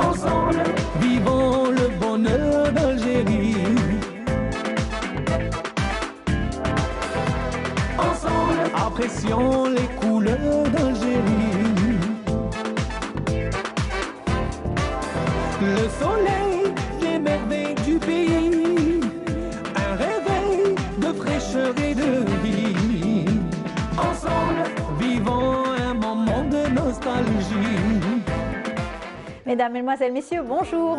Ensemble, vivons Mesdames, Mesdemoiselles, Messieurs, bonjour.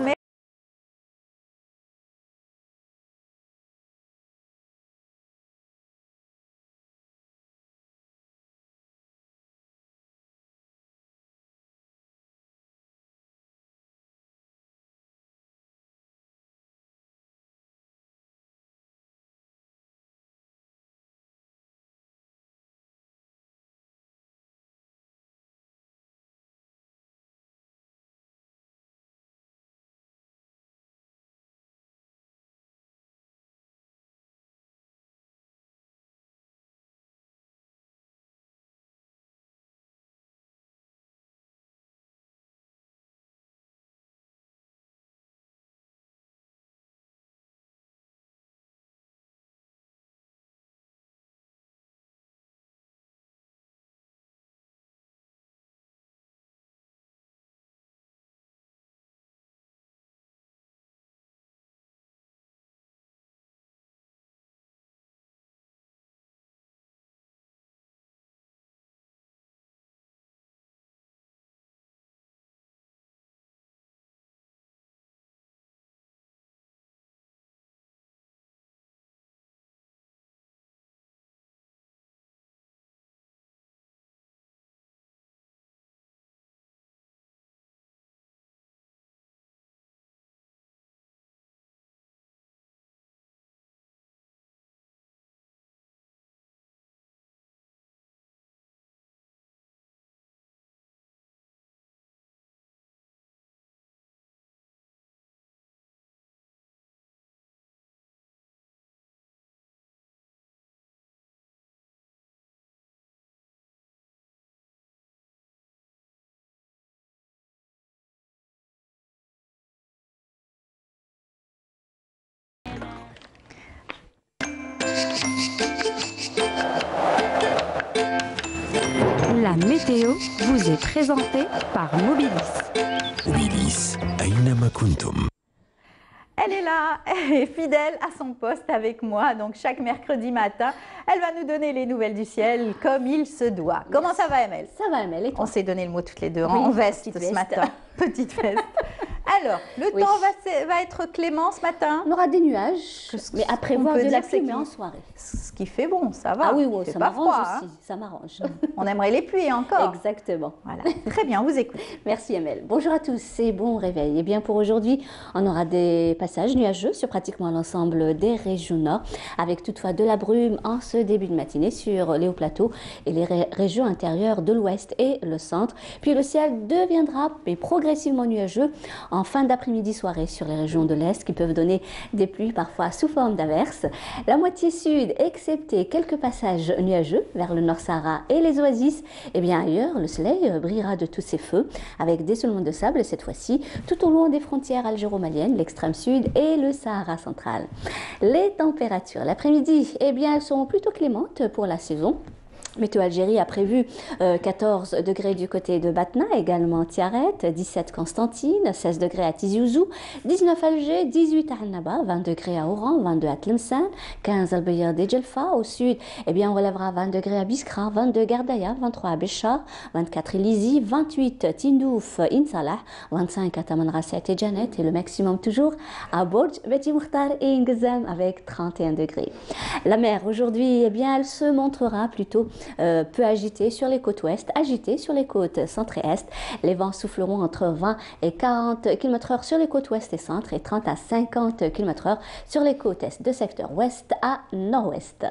La météo vous est présentée par Mobilis. Mobilis, Aina Makuntum. Elle est là, elle est fidèle à son poste avec moi. Donc chaque mercredi matin, elle va nous donner les nouvelles du ciel comme il se doit. Comment ça va, Emel? Ça va, Emel. On s'est donné le mot toutes les deux en veste ce matin. petite veste. Alors, le Oui. temps va, être clément ce matin. On aura des nuages, Que- mais à on prévoir peut de la c'est pluie, mais en soirée. Ce qui fait bon, ça va. Ah oui, oui, C'est ça pas m'arrange hein. aussi, ça m'arrange. On aimerait les pluies encore. Exactement. Voilà. Très bien, on vous écoute. Merci Emel. Bonjour à tous et bon réveil. Et bien pour aujourd'hui, on aura des passages nuageux sur pratiquement l'ensemble des régions nord, avec toutefois de la brume en ce début de matinée sur les hauts plateaux et les ré- régions intérieures de l'ouest et le centre. Puis le ciel deviendra mais progressivement nuageux en fin d'après-midi soirée sur les régions de l'est qui peuvent donner des pluies parfois sous forme d'averses. La moitié sud, excepté quelques passages nuageux vers le nord Sahara et les oasis, et bien ailleurs, le soleil euh, brillera de tous ses feux avec des soulèvements de sable cette fois-ci tout au long des frontières algéro-maliennes, l'extrême sud et le Sahara central. Les températures l'après-midi, eh bien, elles sont plutôt clémentes pour la saison. Météo Algérie a prévu euh, 14 degrés du côté de Batna, également Tiaret, 17 Constantine, 16 degrés à Tizi Ouzou, 19 Alger, 18 à Annaba, 20 degrés à Oran, 22 à Tlemcen, 15 à Beyer de Djelfa. Au sud, eh bien, on relèvera 20 degrés à Biskra, 22 Gardaya, 23 à Béchar, 24 Elizi, 28 Tindouf, Insalah, 25 à Tamanrasset et Janet et le maximum toujours à Borj, Beti et Ingezem avec 31 degrés. La mer aujourd'hui, eh bien, elle se montrera plutôt euh, peu agitée sur les côtes ouest, agitée sur les côtes centre et est. Les vents souffleront entre 20 et 40 km/h sur les côtes ouest et centre et 30 à 50 km/h sur les côtes est de secteur ouest à nord-ouest.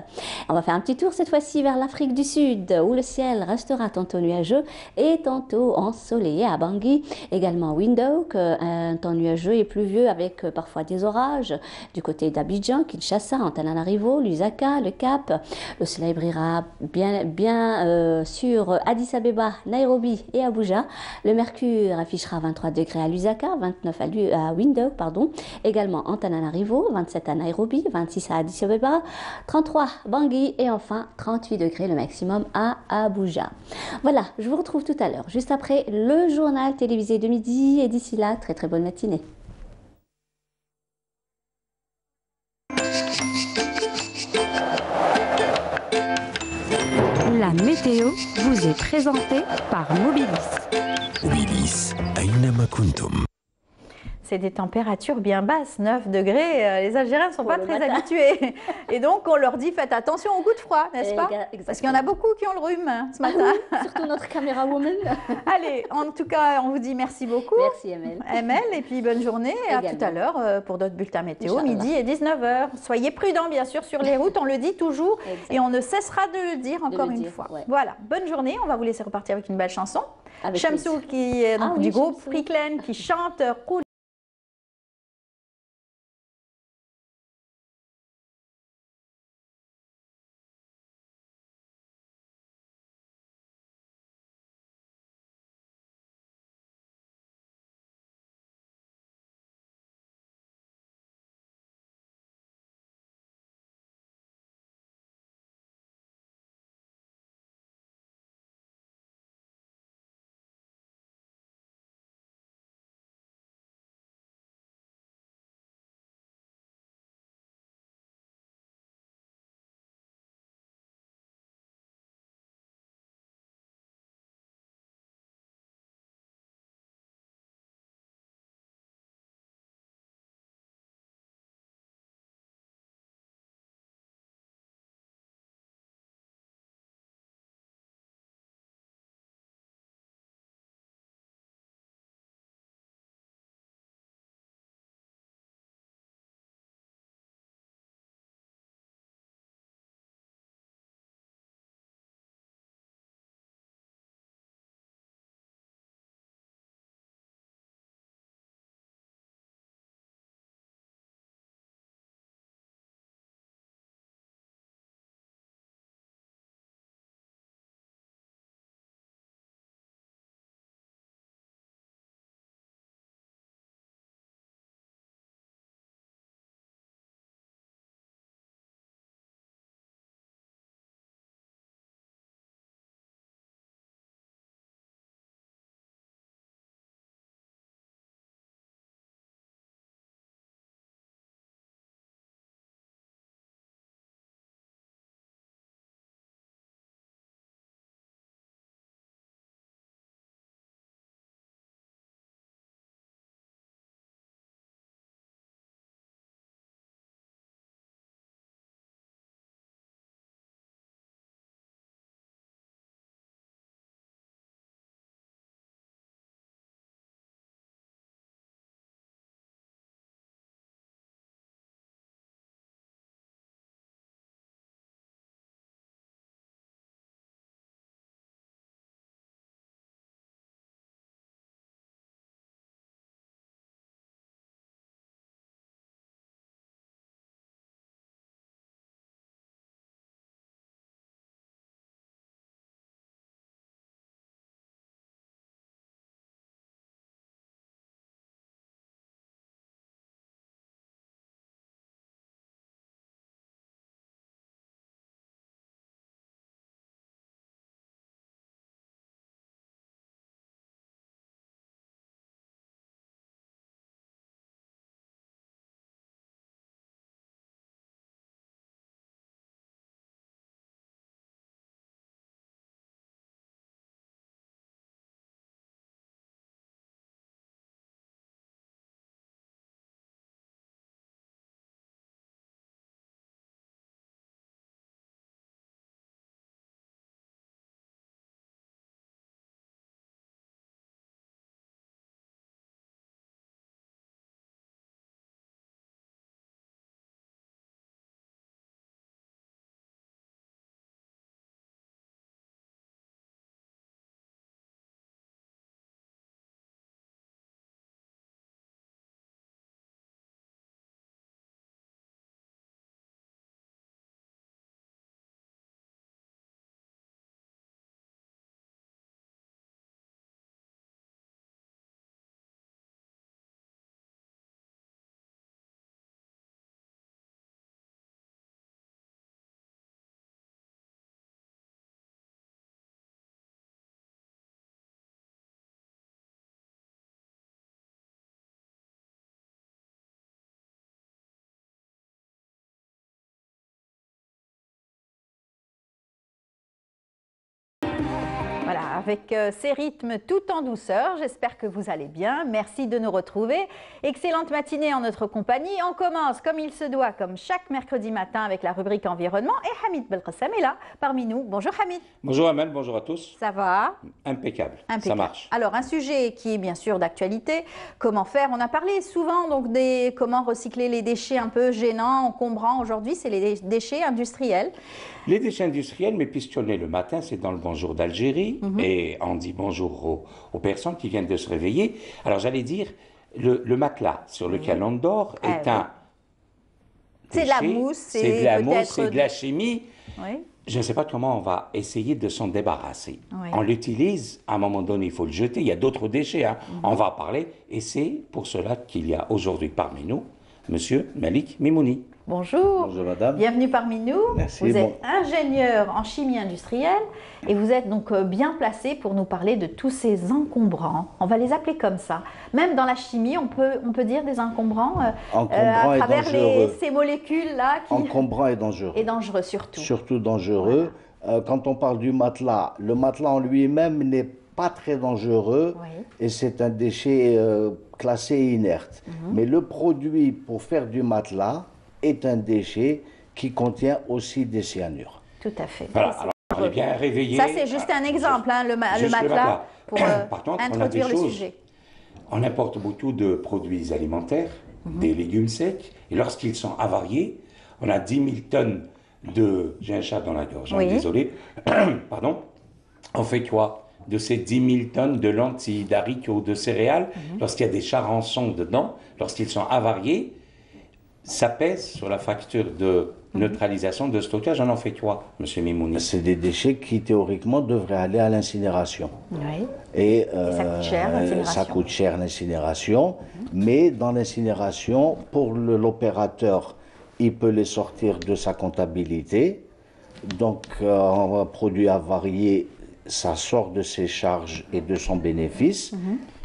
On va faire un petit tour cette fois-ci vers l'Afrique du Sud où le ciel restera tantôt nuageux et tantôt ensoleillé à Bangui, également Windhoek, euh, un temps nuageux et pluvieux avec euh, parfois des orages du côté d'Abidjan, Kinshasa, Antananarivo, Lusaka, le Cap. Le soleil brillera bien bien, euh, sur Addis Abeba, Nairobi et Abuja. Le mercure affichera 23 degrés à Lusaka, 29 à, Lu- à Windhoek, pardon. Également Antananarivo, 27 à Nairobi, 26 à Addis Abeba, 33 Bangui et enfin 38 degrés le maximum à Abuja. Voilà, je vous retrouve tout à l'heure, juste après le journal télévisé de midi et d'ici là, très très bonne matinée. La météo vous est présentée par Mobilis. Mobilis, Aina Makuntum. C'est des températures bien basses, 9 degrés. euh, Les Algériens ne sont Pour pas très matin. habitués. Et donc, on leur dit faites attention au coup de froid, n'est-ce pas? Parce qu'il y en a beaucoup qui ont le rhume hein, ce matin. Surtout notre caméra woman. Allez, en tout cas, on vous dit merci beaucoup. Merci Emel. ML, et puis bonne journée. Et à Également. tout à l'heure euh, pour d'autres bulletins météo, Inch'Allah. midi et 19h. Soyez prudents, bien sûr, sur les routes, on le dit toujours. Et on ne cessera de le dire encore le une dire, fois. ouais. Voilà, bonne journée. On va vous laisser repartir avec une belle chanson. Avec Shamsou, qui est donc Ah oui, du groupe. Pricklen, qui chante Hola. Avec euh, ces rythmes tout en douceur. J'espère que vous allez bien. Merci de nous retrouver. Excellente matinée en notre compagnie. On commence comme il se doit, comme chaque mercredi matin, avec la rubrique environnement. Et Hamid Belkhassam est là parmi nous. Bonjour Hamid. Bonjour Amel, bonjour à tous. Ça va? Impeccable, Impeccable. ça marche. Alors un sujet qui est bien sûr d'actualité, comment faire? On a parlé souvent donc des comment recycler les déchets un peu gênants, encombrants. Aujourd'hui, c'est les dé- déchets industriels. Les déchets industriels, mes pistolets le matin, c'est dans le bonjour d'Algérie. Mhm. Et on dit bonjour aux, aux personnes qui viennent de se réveiller. Alors j'allais dire, le, le matelas sur lequel on dort Ah est oui. un. C'est de la mousse, c'est de la mousse, c'est de la chimie. Oui. Je ne sais pas comment on va essayer de s'en débarrasser. Oui. On l'utilise, à un moment donné, il faut le jeter. Il y a d'autres déchets, hein. Mhm. on va en parler. Et c'est pour cela qu'il y a aujourd'hui parmi nous Monsieur Malik Mimouni. Bonjour. Bonjour madame. Bienvenue parmi nous. Merci, Vous bon. êtes ingénieur en chimie industrielle et vous êtes donc euh, bien placé pour nous parler de tous ces encombrants. On va les appeler comme ça. Même dans la chimie, on peut, on peut dire des encombrants euh, Encombrant à et travers les, ces molécules-là qui Encombrant et dangereux. est dangereux surtout. Surtout dangereux. Euh, quand on parle du matelas, le matelas en lui-même n'est pas très dangereux Oui. et c'est un déchet euh, classé inerte. Mhm. Mais le produit pour faire du matelas est un déchet qui contient aussi des cyanures. Tout à fait. Voilà, alors on est bien réveillé. Ça, c'est juste un exemple, hein, le, ma- le Juste le matelas, pour euh, Par contre, on a introduire des le choses. sujet. On importe beaucoup de produits alimentaires, Mhm. des légumes secs, et lorsqu'ils sont avariés, on a 10 000 tonnes de... J'ai un chat dans la gorge, hein, Oui. désolé. Pardon. On fait quoi de ces 10 000 tonnes de lentilles, d'haricots, de céréales, Mhm. lorsqu'il y a des charançons dedans, lorsqu'ils sont avariés, ça pèse sur la facture de Mhm. neutralisation, de stockage. On en fait quoi, Monsieur Mimouni? C'est des déchets qui théoriquement devraient aller à l'incinération. Oui. Et, ça coûte cher, euh, l'incinération. ça coûte cher l'incinération, mais dans l'incinération, pour le- l'opérateur, il peut les sortir de sa comptabilité. Donc, euh, un produit avarié, ça sort de ses charges et de son bénéfice,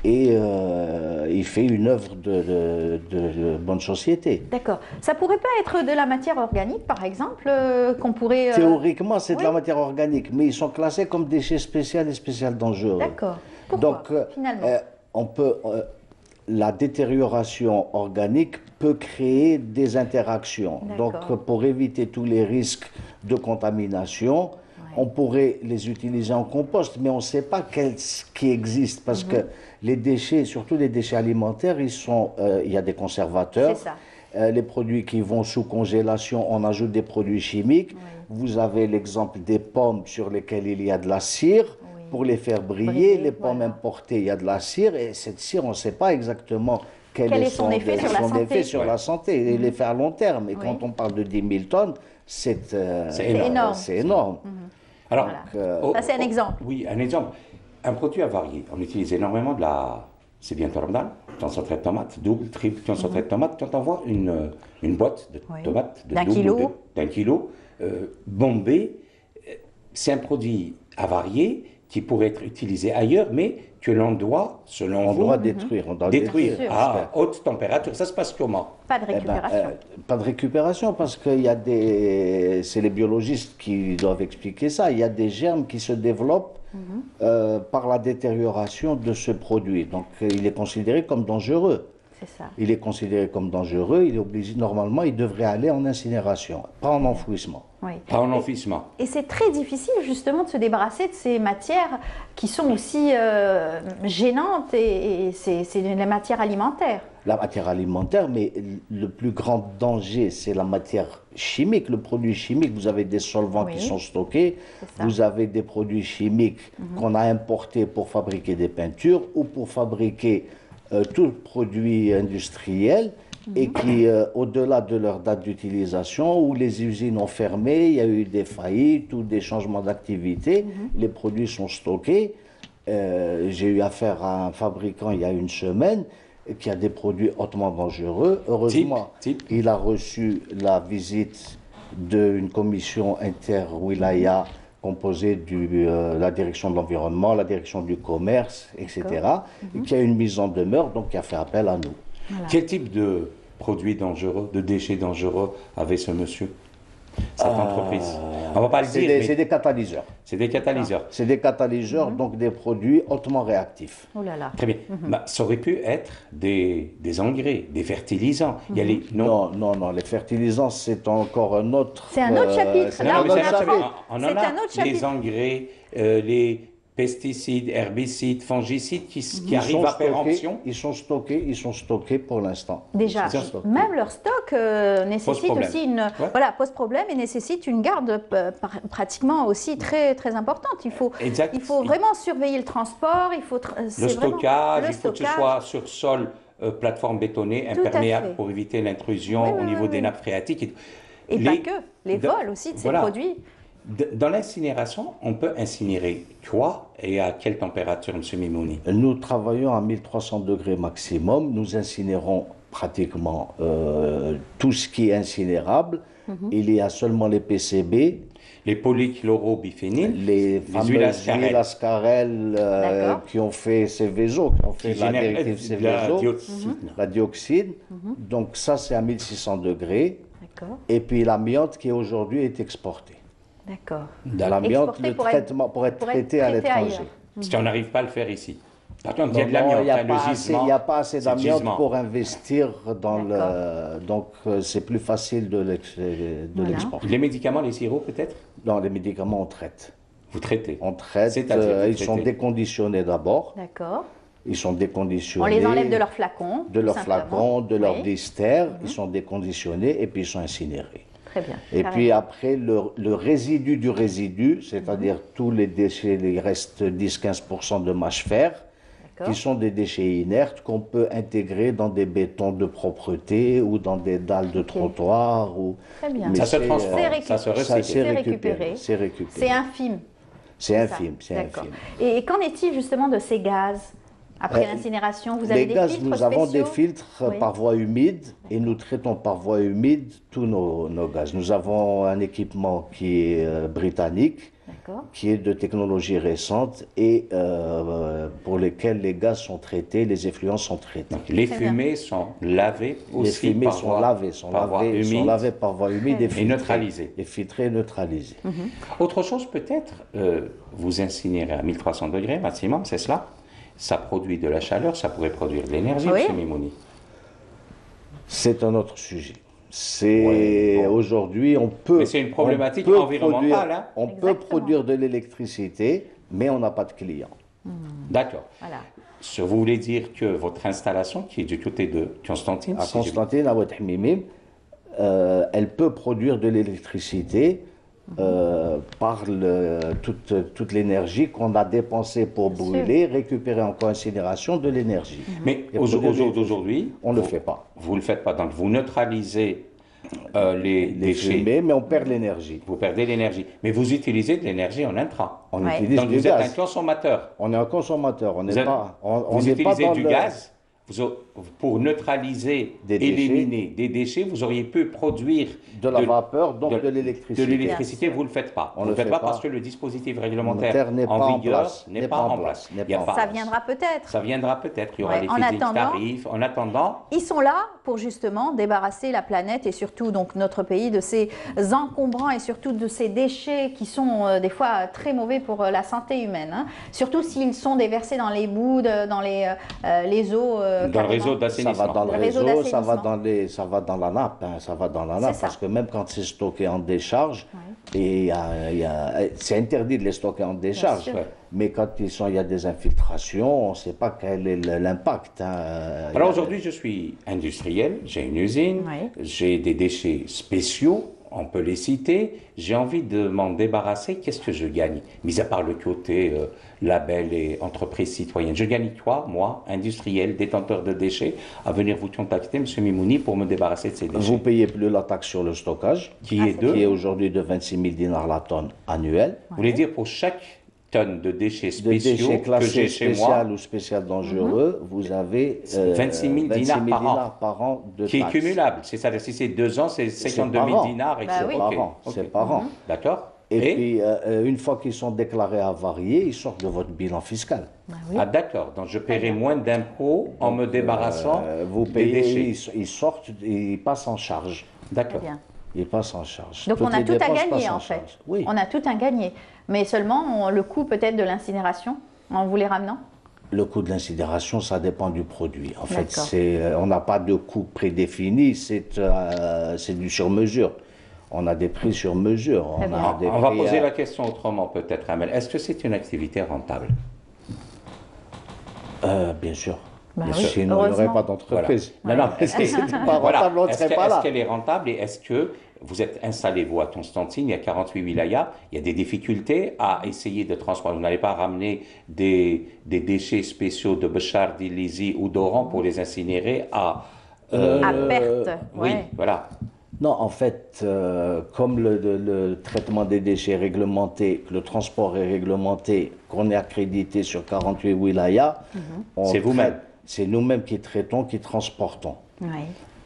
et euh, il fait une œuvre de, de- de- de bonne société. D'accord. Ça pourrait pas être de la matière organique, par exemple, euh, qu'on pourrait. euh, Théoriquement, c'est de la matière organique, mais ils sont classés comme déchets spéciaux et spéciaux dangereux. D'accord. Pourquoi Donc, finalement on peut, la détérioration organique peut créer des interactions. Donc, pour éviter tous les risques de contamination, on pourrait les utiliser en compost, mais on ne sait pas ce qui existe parce Mhm. que les déchets, surtout les déchets alimentaires, ils sont, euh, il y a des conservateurs. C'est ça. Euh, les produits qui vont sous congélation, on ajoute des produits chimiques. Vous avez l'exemple des pommes sur lesquelles il y a de la cire. Oui. Pour les faire briller, Briller, les pommes voilà. importées, il y a de la cire. Et cette cire, on ne sait pas exactement quel, Quel est son effet sur la son santé. effet sur Ouais. la santé et l'effet à long terme. Et Oui. quand on parle de 10 000 tonnes, c'est euh, C'est énorme. énorme. C'est énorme. Alors, Voilà. oh, Ça, c'est un oh, exemple. Oui, un exemple. Un produit avarié. On utilise énormément de la. C'est bien Ramadan, concentré de tomates, double, triple concentré de tomates. Quand on voit une, euh, une boîte de Mhm. Oui. tomates, D'un kilo. d'un kilo, euh, bombé, euh, c'est un produit avarié qui pourrait être utilisé ailleurs, mais que l'on doit, selon On vous, doit détruire. On doit détruire sûr. à haute température. Ça se passe comment? Pas de Eh ben, récupération. euh, pas de récupération parce qu'il y a des. C'est les biologistes qui doivent expliquer ça. Il y a des germes qui se développent Mhm. euh, par la détérioration de ce produit. Donc il est considéré comme dangereux. Ça. Il est considéré comme dangereux. Il est obligé, normalement, il devrait aller en incinération, pas en enfouissement. Oui. Pas en enfouissement. Et c'est très difficile justement de se débarrasser de ces matières qui sont aussi euh, gênantes et, et c'est la matière alimentaire. La matière alimentaire, mais le plus grand danger, c'est la matière chimique, le produit chimique. Vous avez des solvants Oui. qui sont stockés, vous avez des produits chimiques qu'on a importés pour fabriquer des peintures ou pour fabriquer euh, tout produit industriel et qui, euh, au-delà de leur date d'utilisation, où les usines ont fermé, il y a eu des faillites ou des changements d'activité, les produits sont stockés. Euh, J'ai eu affaire à un fabricant il y a une semaine qui a des produits hautement dangereux. Heureusement, Type, type. il a reçu la visite d'une commission inter-wilaya composée de la direction de l'environnement, la direction du commerce, etc., et qui a une mise en demeure, donc qui a fait appel à nous. Quel type de produits dangereux, de déchets dangereux avait ce monsieur? Cette entreprise On va pas le C'est dire, des, mais c'est des catalyseurs. c'est des catalyseurs. C'est des catalyseurs, donc des produits hautement réactifs. Oh là là. Très bien. Bah, ça aurait pu être des, des engrais, des fertilisants. Il y a les, non, Non, non, non, les fertilisants, c'est encore un autre. C'est un autre euh, chapitre. c'est un on c'est autre un apprend. chapitre. autre les engrais, euh, les pesticides, herbicides, fongicides qui, arrivent à stockés- péremption. Ils sont stockés, ils sont stockés pour l'instant. Déjà, même leur stock euh, nécessite aussi une voilà pose problème et nécessite une garde euh, pratiquement aussi très très importante. Il faut Exact. il faut vraiment surveiller le transport. Il faut Le stockage, le il faut que ce stockage. soit sur sol, euh, plateforme bétonnée, Tout imperméable pour éviter l'intrusion Oui, au oui, niveau oui, des nappes phréatiques. Et, et les- pas que les vols aussi de ces voilà. produits. Dans l'incinération, on peut incinérer quoi et à quelle température, M. Mimouni? Nous travaillons à 1300 degrés maximum. Nous incinérons pratiquement euh, tout ce qui est incinérable. Mhm. Il y a seulement les PCB, Les polychlorobiphéniles, les ascarelles. huiles ascarelles euh, qui ont fait Céveso, qui ont fait qui la directive de la dioxine. la dioxyde. Mhm. Donc ça, c'est à 1600 degrés. Et puis l'amiante qui aujourd'hui est exportée. D'accord. L'amiante, Exportée le pour être- traitement pour être pour être traité à l'étranger. Parce qu'on n'arrive pas à le faire ici. Par contre, il y a Non, de non, l'amiante, il n'y a, hein, pas assez- a pas assez d'amiante pour investir dans le. Donc euh, c'est plus facile de Voilà. l'exporter. Les médicaments, les sirops peut-être? Dans les médicaments, on traite. Vous traitez. On traite. Euh, ils sont déconditionnés d'abord. D'accord. Ils sont déconditionnés. On les enlève de leur flacon. de tout leur simplement. flacon, de leur Oui, Mhm. blister. Ils sont déconditionnés et puis ils sont incinérés. Très bien. Et Carrément. puis après, le, le résidu du résidu, c'est-à-dire tous les déchets, il reste 10-15% de mâche fer, qui sont des déchets inertes qu'on peut intégrer dans des bétons de propreté ou dans des dalles de trottoir. Ou... Très bien. Mais Ça se euh, transforme, C'est ça se récup- Ça, recycle. c'est récupéré. C'est récupéré. C'est infime. C'est infime, c'est infime. Et qu'en est-il justement de ces gaz? Après Euh, l'incinération Vous avez Les des gaz, filtres nous avons des filtres Oui. par voie humide et nous traitons par voie humide tous nos, nos gaz. Nous avons un équipement qui est euh, britannique, D'accord. qui est de technologie récente et euh, pour lesquels les gaz sont traités, les effluents sont traités. Donc, les bien. fumées sont lavées Les aussi fumées par sont voie- lavées, sont par voie lavées, sont humide. lavées par voie humide et, Et filtrées. neutralisées. Et filtrées et neutralisées. Autre chose peut-être, euh, vous incinérez à 1300 degrés maximum, c'est cela? Ça produit de la chaleur, ça pourrait produire de l'énergie, Oui. M. Mimouni. C'est un autre sujet. C'est Ouais, bon. aujourd'hui on peut. Mais c'est une problématique on peut environnementale, produire- hein. On peut produire de l'électricité, mais on n'a pas de clients. D'accord. Voilà. Ce vous voulez dire que votre installation, qui est du côté de Constantine, À si Constantine, à Ouadhmimim, euh, elle peut produire de l'électricité euh, par le- toute, toute l'énergie qu'on a dépensée pour brûler, récupérer en co-incinération de l'énergie. Mais Et au jour d'aujourd'hui, On ne le fait pas. Vous ne le faites pas. Donc vous neutralisez euh, les, Les déchets, fumées, mais on perd l'énergie. vous perdez l'énergie. Mais vous utilisez de l'énergie en intra. On Ouais. utilise Donc du vous êtes un consommateur. On est un consommateur. On Vous, n'est pas. On, on vous n'est pas utilisez dans du le- gaz. Vous pour neutraliser, Des éliminer des déchets, vous auriez pu produire De la vapeur, donc de de l'électricité. l'électricité, vous ne le faites pas. On vous ne le faites fait pas, pas. parce que le dispositif Réglementaire n'est pas en vigueur place, n'est pas en place. pas en Ça viendra peut-être. Ça viendra peut-être. Il y aura Ouais. les arrivent. En attendant, Ils sont là pour justement débarrasser la planète et surtout donc notre pays de ces encombrants et surtout de ces déchets qui sont euh, des fois très mauvais pour euh, la santé humaine. hein. Surtout s'ils sont déversés dans les boues, de- dans les, euh, les eaux. euh, dans Ça va dans le Le réseau réseau, ça va dans les, ça va dans la nappe, hein, ça va dans la nappe ça. parce que même quand c'est stocké en décharge, et a- c'est interdit de les stocker en décharge. Mais quand ils sont, il y a des infiltrations, on ne sait pas quel est l'impact. hein. Y Alors a- aujourd'hui, je suis industriel, j'ai une usine, Oui. j'ai des déchets spéciaux, on peut les citer. J'ai envie de m'en débarrasser. Qu'est-ce que je gagne? Mis à part le côté euh, label et entreprise citoyenne. Je gagne quoi, moi, industriel, détenteur de déchets, à venir vous contacter, M. Mimouni, pour me débarrasser de ces déchets Vous payez plus la taxe sur le stockage, Qui Ah, est c'est de? qui est aujourd'hui de 26 000 dinars la tonne annuelle. Vous voulez dire pour chaque tonne de déchets De spéciaux déchets que j'ai chez moi, spécial ou spécial dangereux, vous avez euh, 26 000 dinars par an. par an de qui est cumulable C'est-à-dire si c'est deux ans, c'est 52 000 par an. dinars. et Bah c'est- oui. c'est par an. D'accord Et, puis, euh, euh, une fois qu'ils sont déclarés avariés, ils sortent de votre bilan fiscal. Bah oui. Ah d'accord, donc je paierai moins d'impôts en me débarrassant Euh, vous des déchets. ils, ils sortent, ils passent en charge. D'accord. bien. Il passe en charge. Donc Toutes on a tout à gagner passent en fait. Oui. On a tout à gagner. Mais seulement on- le coût peut-être de l'incinération en vous les ramenant Le coût de l'incinération, ça dépend du produit. En fait, c'est, euh, on n'a pas de coût prédéfini, c'est euh, c'est du sur-mesure. On a des prix sur mesure. On, Très bien. a des On va poser la question autrement peut-être, Amel. Est-ce que c'est une activité rentable? Euh, bien sûr. Bah Bien oui, sûr. Sinon, il n'y aurait pas d'entreprise. Non, non, Voilà. rentable, on ne Est-ce serait que- pas est-ce là. qu'elle est rentable et est-ce que vous êtes installé, vous, à Constantine, il y a 48 wilayas, il y a des difficultés à essayer de transporter. Vous n'allez pas ramener des, des déchets spéciaux de Béchar, d'Ilizi ou d'Oran pour les incinérer à... euh, À perte. oui, ouais. voilà. Non, en fait, euh, comme le, le- le traitement des déchets est réglementé, que le transport est réglementé, qu'on est accrédité sur 48 wilayas, on C'est vous-même. C'est nous-mêmes qui traitons, qui transportons. Oui.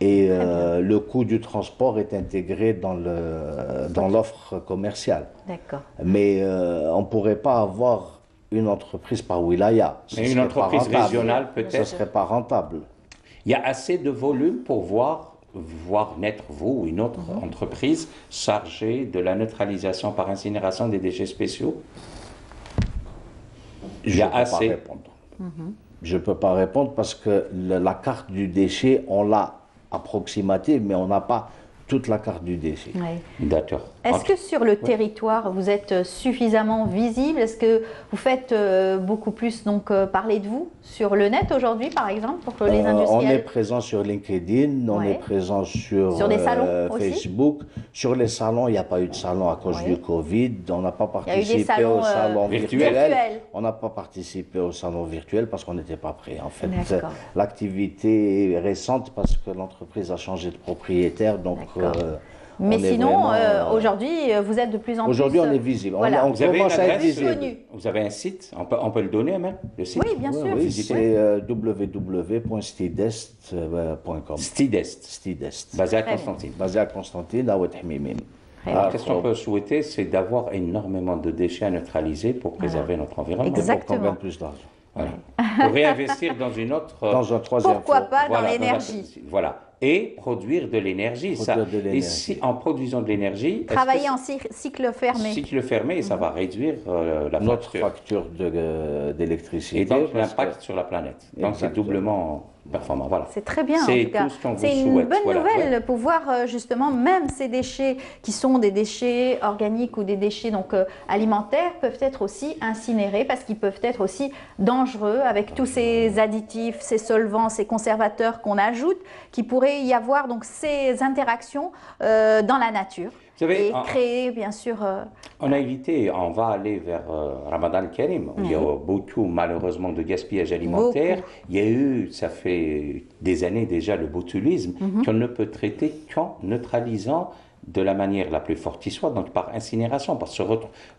Et euh, le coût du transport est intégré dans le- dans l'offre commerciale. D'accord. Mais euh, on ne pourrait pas avoir une entreprise par wilaya. Ce Mais une entreprise régionale, Ce peut-être. serait pas rentable. Il y a assez de volume pour voir, voir naître vous ou une autre Mhm. entreprise chargée de la neutralisation par incinération des déchets spéciaux? Il y Je a ne peux assez. pas répondre. Je ne peux pas répondre parce que le- la carte du déchet, on l'a approximative, mais on n'a pas toute la carte du déchet. Oui. D'accord. Est-ce que sur le territoire, vous êtes euh, suffisamment visible? Est-ce que vous faites euh, beaucoup plus donc euh, parler de vous sur le net aujourd'hui, par exemple, pour que les Euh, on est industriels présent sur LinkedIn, on Ouais. est présent sur, Sur des euh, salons aussi? Facebook. Sur les salons, il n'y a pas eu de salon à cause Ouais. du Covid. On n'a pas participé salons, au salon virtuel. On n'a pas participé au salon virtuel parce qu'on n'était pas prêt. En fait, l'activité est récente parce que l'entreprise a changé de propriétaire. Donc, D'accord. euh, Mais sinon, euh, euh, aujourd'hui, vous êtes de plus en plus. Aujourd'hui, on est visible. On- voilà. On, Vous avez une à être visible. Vous avez un site on peut, on peut le donner même Le site Oui, bien Oui, sûr. oui, c'est euh, www.stidest.com. Stidest, Stidest. basé à. Constantine. Basé à Constantine, à. Très Alors, Ah, qu'est-ce qu'on peut souhaiter C'est d'avoir énormément de déchets à neutraliser pour préserver notre environnement. Exact. Pour qu'on Exactement. gagne plus d'argent. Voilà. Pour réinvestir dans une autre. Dans un troisième Pourquoi pas voilà, dans l'énergie Voilà. Et produire de l'énergie. Et si, en produisant de l'énergie. Travailler en cy- cycle fermé. Cycle fermé, et ça va réduire euh, la Notre facture. euh, d'électricité. Et donc l'impact que- sur la planète. Donc c'est doublement performant. Voilà. C'est très bien en C'est tout cas. ce qu'on vous C'est une souhaite. bonne Voilà. nouvelle Ouais. pour voir euh, justement même ces déchets qui sont des déchets organiques ou des déchets donc euh, alimentaires peuvent être aussi incinérés parce qu'ils peuvent être aussi dangereux avec tous ces additifs, ces solvants, ces conservateurs qu'on ajoute, qui pourrait y avoir donc ces interactions euh, dans la nature savez, et en- créer bien sûr. euh, On a évité, on va aller vers euh, Ramadan Karim, où il y a beaucoup malheureusement de gaspillage alimentaire. Beaucoup. Il y a eu, ça fait des années déjà, le botulisme, Mhm. qu'on ne peut traiter qu'en neutralisant de la manière la plus forte qui soit, donc par incinération, parce que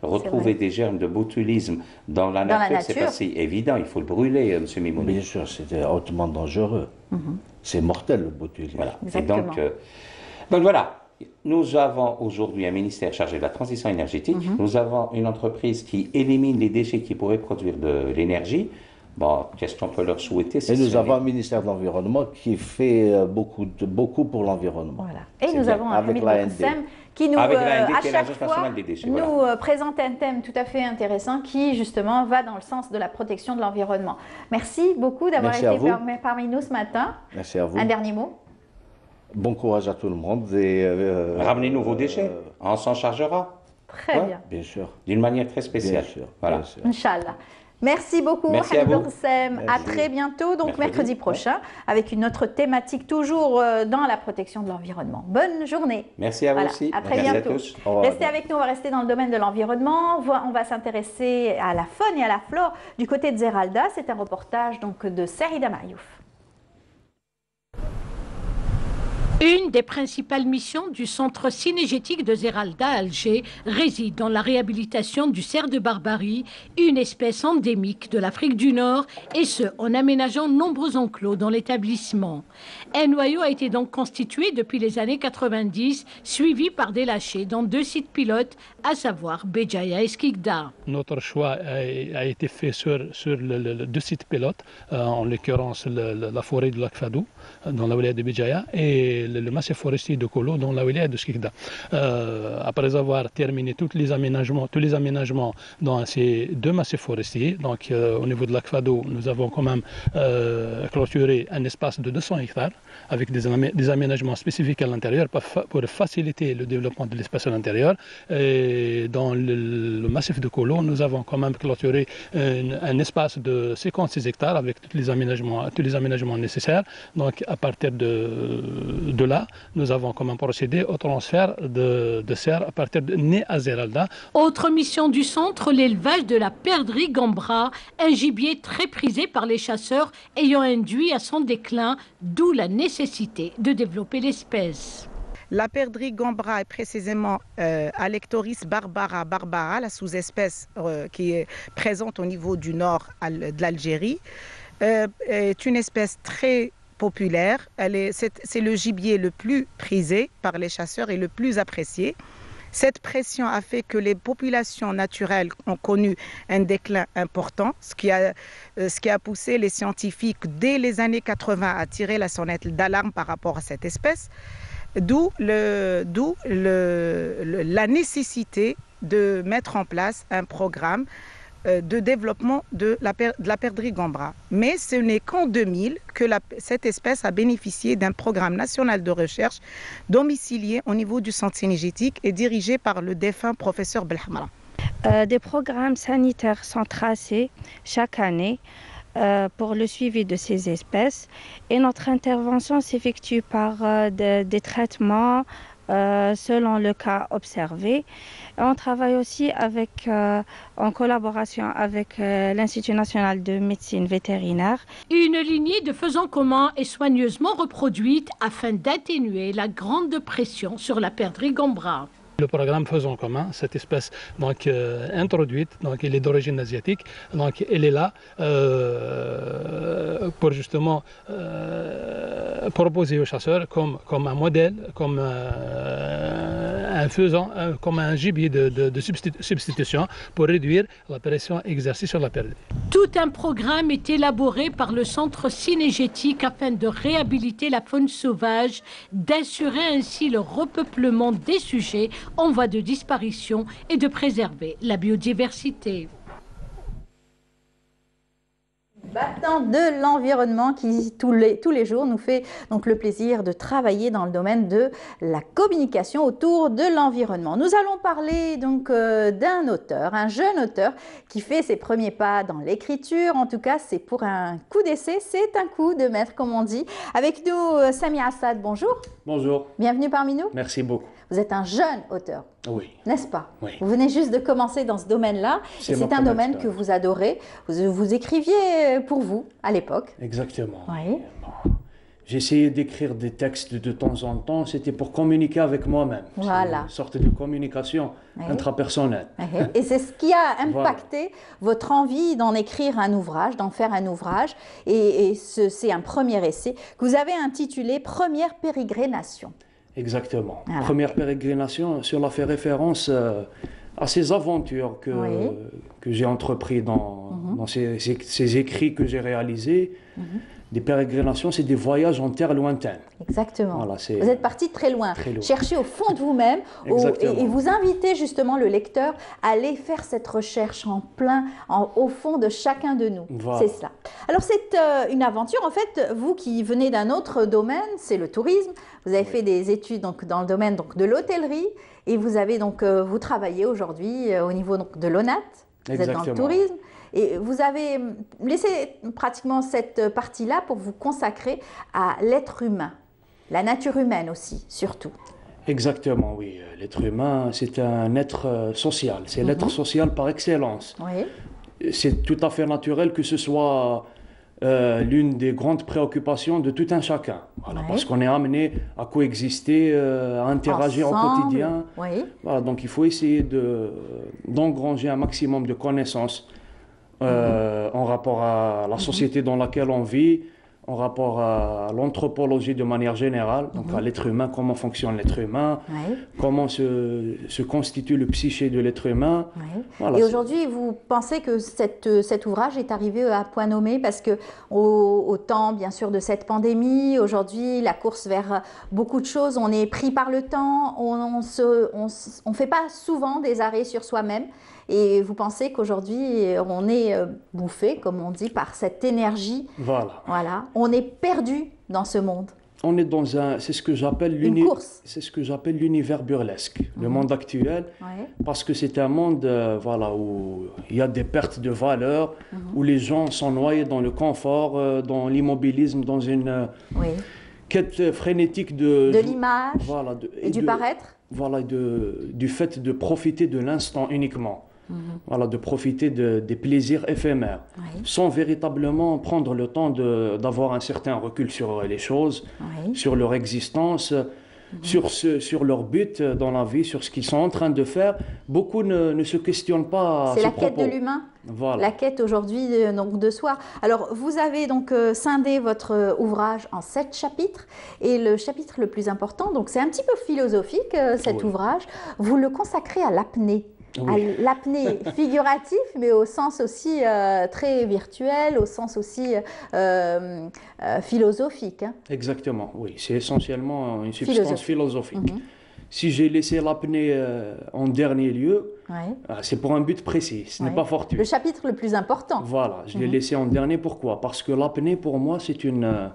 retrouver des germes de botulisme dans la Dans la nature, c'est pas si évident, il faut le brûler, euh, M. Mimouni. Bien sûr, c'était hautement dangereux. C'est mortel le botulisme. Voilà. Et Exactement. donc, euh, donc voilà, nous avons aujourd'hui un ministère chargé de la transition énergétique. Mhm. Nous avons une entreprise qui élimine les déchets qui pourraient produire de l'énergie. Bon, qu'est-ce qu'on peut leur souhaiter Et nous avons un ministère de l'Environnement qui fait euh, beaucoup, de- beaucoup pour l'environnement. Voilà. Et nous bien. avons un. Boursem qui nous, Avec euh, à chaque l'Agence fois, nationale des déchets, nous voilà. euh, présente un thème tout à fait intéressant qui justement va dans le sens de la protection de l'environnement. Merci beaucoup d'avoir été parmi, parmi nous ce matin. Merci à vous. Un dernier mot Bon courage à tout le monde. Et, euh, Ramenez-nous vos déchets, euh, on s'en chargera Très Ouais. bien. bien sûr. d'une manière très spéciale. Bien sûr. Voilà. bien sûr. Inch'Allah. Merci beaucoup, Merci à vous. À très bientôt, donc Mercredi. mercredi prochain, avec une autre thématique toujours euh, dans la protection de l'environnement. Bonne journée. Merci à vous Voilà. aussi. À très Merci bientôt. à tous. Restez avec nous, on va rester dans le domaine de l'environnement. On va, s'intéresser à la faune et à la flore du côté de Zeralda. C'est un reportage donc de Serida Mariouf. Une des principales missions du centre cinégétique de Zeralda Alger réside dans la réhabilitation du cerf de Barbarie, une espèce endémique de l'Afrique du Nord, et ce, en aménageant nombreux enclos dans l'établissement. Un noyau a été donc constitué depuis les années 90, suivi par des lâchers dans deux sites pilotes, à savoir Béjaïa et Skikda. Notre choix a, été fait sur, sur deux sites pilotes, euh, en l'occurrence la forêt de Lac Fadou, euh, dans la wilaya de Béjaïa, et le, massif forestier de Kolo dans la wilaya de Skikda. Euh, après avoir terminé tous les aménagements, tous les aménagements dans ces deux massifs forestiers, donc euh, au niveau de l'Akfado, nous avons quand même euh, clôturé un espace de 200 hectares avec des, amé- des aménagements spécifiques à l'intérieur pour, fa- pour faciliter le développement de l'espace à l'intérieur. Et dans le, massif de Kolo, nous avons quand même clôturé un, espace de 56 hectares avec tous les aménagements, tous les aménagements nécessaires. Donc à partir de là, nous avons même procédé au transfert de, de serre à partir de Né à Zeralda. Autre mission du centre, l'élevage de la perdrix gambra, un gibier très prisé par les chasseurs ayant induit à son déclin, d'où la nécessité de développer l'espèce. La perdrix gambra est précisément euh, Alectoris barbara barbara, la sous-espèce euh, qui est présente au niveau du nord de l'Algérie. Euh, est une espèce très populaire. C'est le gibier le plus prisé par les chasseurs et le plus apprécié. Cette pression a fait que les populations naturelles ont connu un déclin important, ce qui a, euh, poussé les scientifiques dès les années 80 à tirer la sonnette d'alarme par rapport à cette espèce. D'où la nécessité de mettre en place un programme de développement de la, perdrix gambra. Mais ce n'est qu'en 2000 que cette espèce a bénéficié d'un programme national de recherche domicilié au niveau du centre synergétique et dirigé par le défunt professeur Belhamra. Euh, des programmes sanitaires sont tracés chaque année euh, pour le suivi de ces espèces et notre intervention s'effectue par euh, de- des traitements euh, selon le cas observé. On travaille aussi euh, en collaboration avec euh, l'Institut national de médecine vétérinaire Une lignée de faisans communs est soigneusement reproduite afin d'atténuer la grande pression sur la perdrix gambra. Le programme Faisons commun, cette espèce donc euh, introduite, donc elle est d'origine asiatique, donc elle est là euh, pour justement euh, proposer aux chasseurs comme, comme un modèle, comme un faisan, un- comme un gibier de, de- de substi- substitution pour réduire la pression exercée sur la perdrix. Tout un programme est élaboré par le centre cinégétique afin de réhabiliter la faune sauvage, d'assurer ainsi le repeuplement des sujets en voie de disparition et de préserver la biodiversité. battant de l'environnement qui tous les, tous les jours nous fait donc le plaisir de travailler dans le domaine de la communication autour de l'environnement. Nous allons parler donc euh, d'un auteur, un jeune auteur qui fait ses premiers pas dans l'écriture. En tout cas, c'est pour un coup d'essai, c'est un coup de maître comme on dit. Avec nous, euh, Sami Assad, bonjour. Bonjour, Bienvenue parmi nous. merci beaucoup. Vous êtes un jeune auteur, Oui, n'est-ce pas Oui. Vous venez juste de commencer dans ce domaine-là. C'est et ma C'est un domaine que vous adorez. Vous, vous écriviez pour vous à l'époque. exactement. Oui. J'essayais d'écrire des textes de temps en temps, c'était pour communiquer avec moi-même. Voilà. Une sorte de communication Oui. intrapersonnelle. Et c'est ce qui a impacté votre envie d'en écrire un ouvrage, d'en faire un ouvrage. Et, et ce- c'est un premier essai que vous avez intitulé Première pérégrination. Exactement. Voilà. Première pérégrination, cela fait référence euh, à ces aventures que, Oui. que j'ai entrepris dans, Mhm. dans ces, ces- ces écrits que j'ai réalisés. Des pérégrinations, c'est des voyages en terre lointaine. Exactement. Voilà, vous êtes parti très loin. Très loin. Chercher au fond de vous-même et, et vous invitez justement le lecteur à aller faire cette recherche en plein, en- au fond de chacun de nous. Voilà. C'est cela. Alors c'est euh, une aventure, en fait, vous qui venez d'un autre domaine, c'est le tourisme. Vous avez fait des études donc, dans le domaine donc, de l'hôtellerie et vous avez donc euh, vous travaillez aujourd'hui euh, au niveau donc, de l'ONAT. Vous êtes dans le tourisme. Et vous avez hum, laissé pratiquement cette partie-là pour vous consacrer à l'être humain, la nature humaine aussi, surtout. Exactement, oui. Euh, L'être humain, c'est un être euh, social. C'est l'être Mhm. social par excellence. Oui. C'est tout à fait naturel que ce soit euh, l'une des grandes préoccupations de tout un chacun. Voilà, Ouais. Parce qu'on est amené à coexister, euh, à interagir au quotidien. Oui. Voilà, donc il faut essayer de- d'engranger un maximum de connaissances euh, en rapport à la société dans laquelle on vit, en rapport à l'anthropologie de manière générale, donc Mhm. à l'être humain, comment fonctionne l'être humain, Ouais. comment se, se constitue le psyché de l'être humain. Ouais. Voilà, Et aujourd'hui, vous pensez que cette, cet ouvrage est arrivé à point nommé parce que au, au temps, bien sûr, de cette pandémie, aujourd'hui, la course vers beaucoup de choses, on est pris par le temps, on on fait pas souvent des arrêts sur soi-même. Et vous pensez qu'aujourd'hui, on est euh, bouffé, comme on dit, par cette énergie. Voilà. Voilà, on est perdu dans ce monde. On est dans un, c'est ce que j'appelle Une l'uni- course. c'est ce que j'appelle l'univers burlesque, le Mhm. monde actuel, Ouais. parce que c'est un monde, euh, voilà, où il y a des pertes de valeur, Mhm. où les gens sont noyés dans le confort, euh, dans l'immobilisme, dans une euh, Oui. quête frénétique de, De l'image voilà, de- et du de- paraître. Voilà, de, du fait de profiter de l'instant uniquement. Mhm. Voilà, de profiter de- des plaisirs éphémères, Oui. sans véritablement prendre le temps d'avoir un certain recul sur les choses, Oui. sur leur existence, sur, ce, sur leur but dans la vie, sur ce qu'ils sont en train de faire. Beaucoup ne, ne se questionnent pas C'est ce la quête de l'humain. Voilà. La quête aujourd'hui de, donc de soi. Alors, vous avez donc euh, scindé votre euh, ouvrage en sept chapitres. Et le chapitre le plus important, donc c'est un petit peu philosophique euh, cet Oui. ouvrage, vous le consacrez à l'apnée. Oui. À l'apnée figuratif, mais au sens aussi euh, très virtuel, au sens aussi euh, euh, philosophique. hein. Exactement, oui. C'est essentiellement une substance Philosophique. philosophique. Mhm. Si j'ai laissé l'apnée en dernier lieu, Ouais. ah, c'est pour un but précis, ce n'est pas fortuit. Le chapitre le plus important. Voilà, je l'ai Mhm. laissé en dernier. Pourquoi? Parce que l'apnée, pour moi, c'est une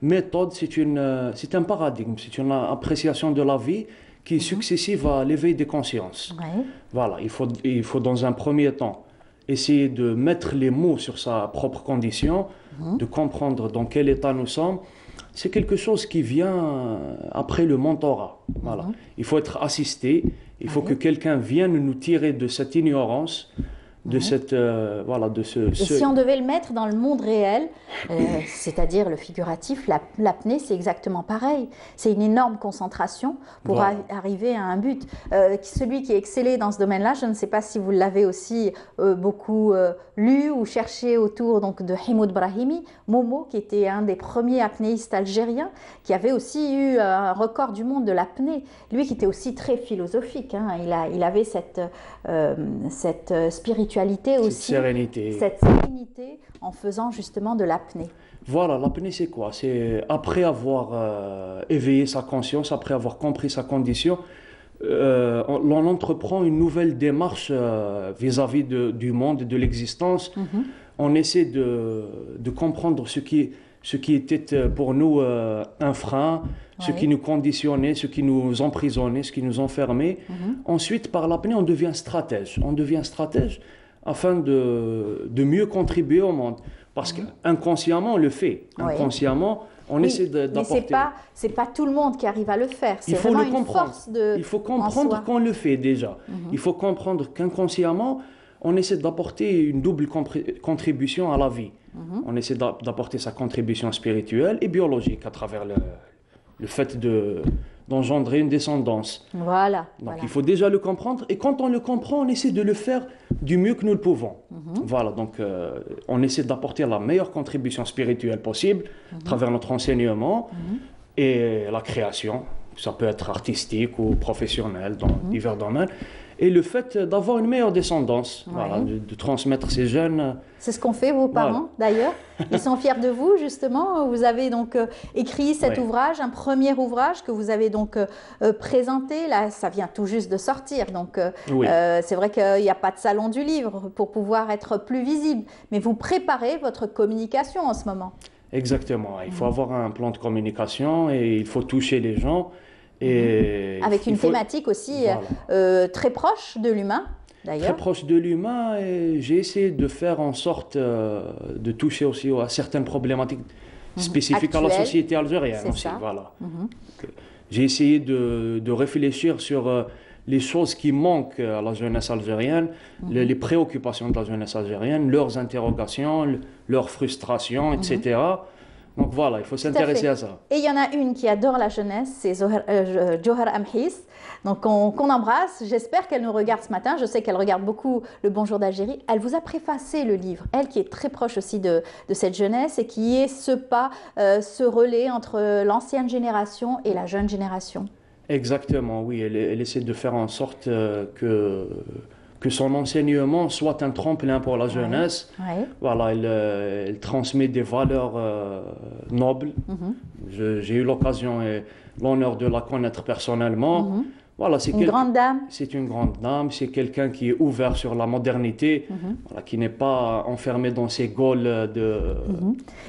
méthode, c'est un paradigme, c'est une appréciation de la vie qui Mhm. est successive à l'éveil des consciences. Ouais. Voilà, il faut, il faut dans un premier temps essayer de mettre les mots sur sa propre condition, Mhm. de comprendre dans quel état nous sommes. C'est quelque chose qui vient après le mentorat. Voilà. Mhm. Il faut être assisté, il faut que quelqu'un vienne nous tirer de cette ignorance, de Ouais. cette euh, voilà, de ce. Et ce- si on devait le mettre dans le monde réel, euh, c'est-à-dire le figuratif, la- l'apnée, c'est exactement pareil. C'est une énorme concentration pour Voilà. arriver à un but. Euh, celui qui est excellé dans ce domaine-là, je ne sais pas si vous l'avez aussi beaucoup lu ou cherché autour donc, de Himoud Brahimi, Momo, qui était un des premiers apnéistes algériens, qui avait aussi eu un record du monde de l'apnée. Lui qui était aussi très philosophique. hein. Il, a, il avait cette, cette euh, spiritualité Cette aussi sérénité. cette sérénité en faisant justement de l'apnée. Voilà, l'apnée, c'est quoi? C'est après avoir euh, éveillé sa conscience, après avoir compris sa condition, euh, on, entreprend une nouvelle démarche euh, vis-à-vis du monde et de l'existence. On essaie de, de comprendre ce qui, ce qui était euh, pour nous euh, un frein, ce qui nous conditionnait, ce qui nous emprisonnait, ce qui nous enfermait. Mhm. Ensuite, par l'apnée, on devient stratège. On devient stratège afin de, de mieux contribuer au monde. Parce qu'inconsciemment, on le fait. Mhm. Inconsciemment, on Oui, essaie de- Mais d'apporter. c'est pas c'est pas tout le monde qui arrive à le faire. C'est Il faut vraiment le une comprendre. force de. Il faut en comprendre qu'on le fait déjà. Mhm. Il faut comprendre qu'inconsciemment, on essaie d'apporter une double contribution à la vie. Mhm. On essaie d'a- d'apporter sa contribution spirituelle et biologique à travers le, le fait de- d'engendrer une descendance. Voilà. Donc voilà. il faut déjà le comprendre et quand on le comprend, on essaie de le faire du mieux que nous le pouvons. Mhm. Voilà, donc euh, on essaie d'apporter la meilleure contribution spirituelle possible Mhm. à travers notre enseignement et la création. Ça peut être artistique ou professionnel dans Mhm. divers domaines. Et le fait d'avoir une meilleure descendance, voilà, de, de transmettre ces gènes. C'est ce qu'ont fait vos parents d'ailleurs. Ils sont fiers de vous justement. Vous avez donc euh, écrit cet Ouais. ouvrage, un premier ouvrage que vous avez donc euh, euh, présenté. Là, ça vient tout juste de sortir. Donc euh, Oui. euh, c'est vrai qu'il n'y a pas de salon du livre pour pouvoir être plus visible. Mais vous préparez votre communication en ce moment. Exactement. Il faut Mhm. avoir un plan de communication et il faut toucher les gens. Et Mhm. Avec une faut- thématique aussi euh, Voilà. euh, très proche de l'humain très d'ailleurs. proche de l'humain et j'ai essayé de faire en sorte euh, de toucher aussi à certaines problématiques spécifiques à la Mhm. Société algérienne aussi. ça. Voilà. Mhm. J'ai essayé de, de réfléchir sur euh, les choses qui manquent à la jeunesse algérienne, Mhm. les, les préoccupations de la jeunesse algérienne, leurs interrogations, le- leurs frustrations, Mhm. etc. Donc voilà, il faut à s'intéresser à, ça. Et il y en a une qui adore la jeunesse, c'est Zohar- euh, Johar Amhis, donc qu'on embrasse. J'espère qu'elle nous regarde ce matin. Je sais qu'elle regarde beaucoup le Bonjour d'Algérie. Elle vous a préfacé le livre, elle qui est très proche aussi de, de cette jeunesse et qui est ce pas, euh, ce relais entre l'ancienne génération et la jeune génération. Exactement, oui. Elle, elle essaie de faire en sorte euh, que, que son enseignement soit un tremplin pour la jeunesse. Ouais. Voilà, elle, euh, elle transmet des valeurs euh, nobles. Mhm. J'ai eu l'occasion et l'honneur de la connaître personnellement. Mhm. Voilà, c'est Une quel- grande dame. C'est une grande dame, c'est quelqu'un qui est ouvert sur la modernité, Mhm. voilà, qui n'est pas enfermé dans ses gaules de...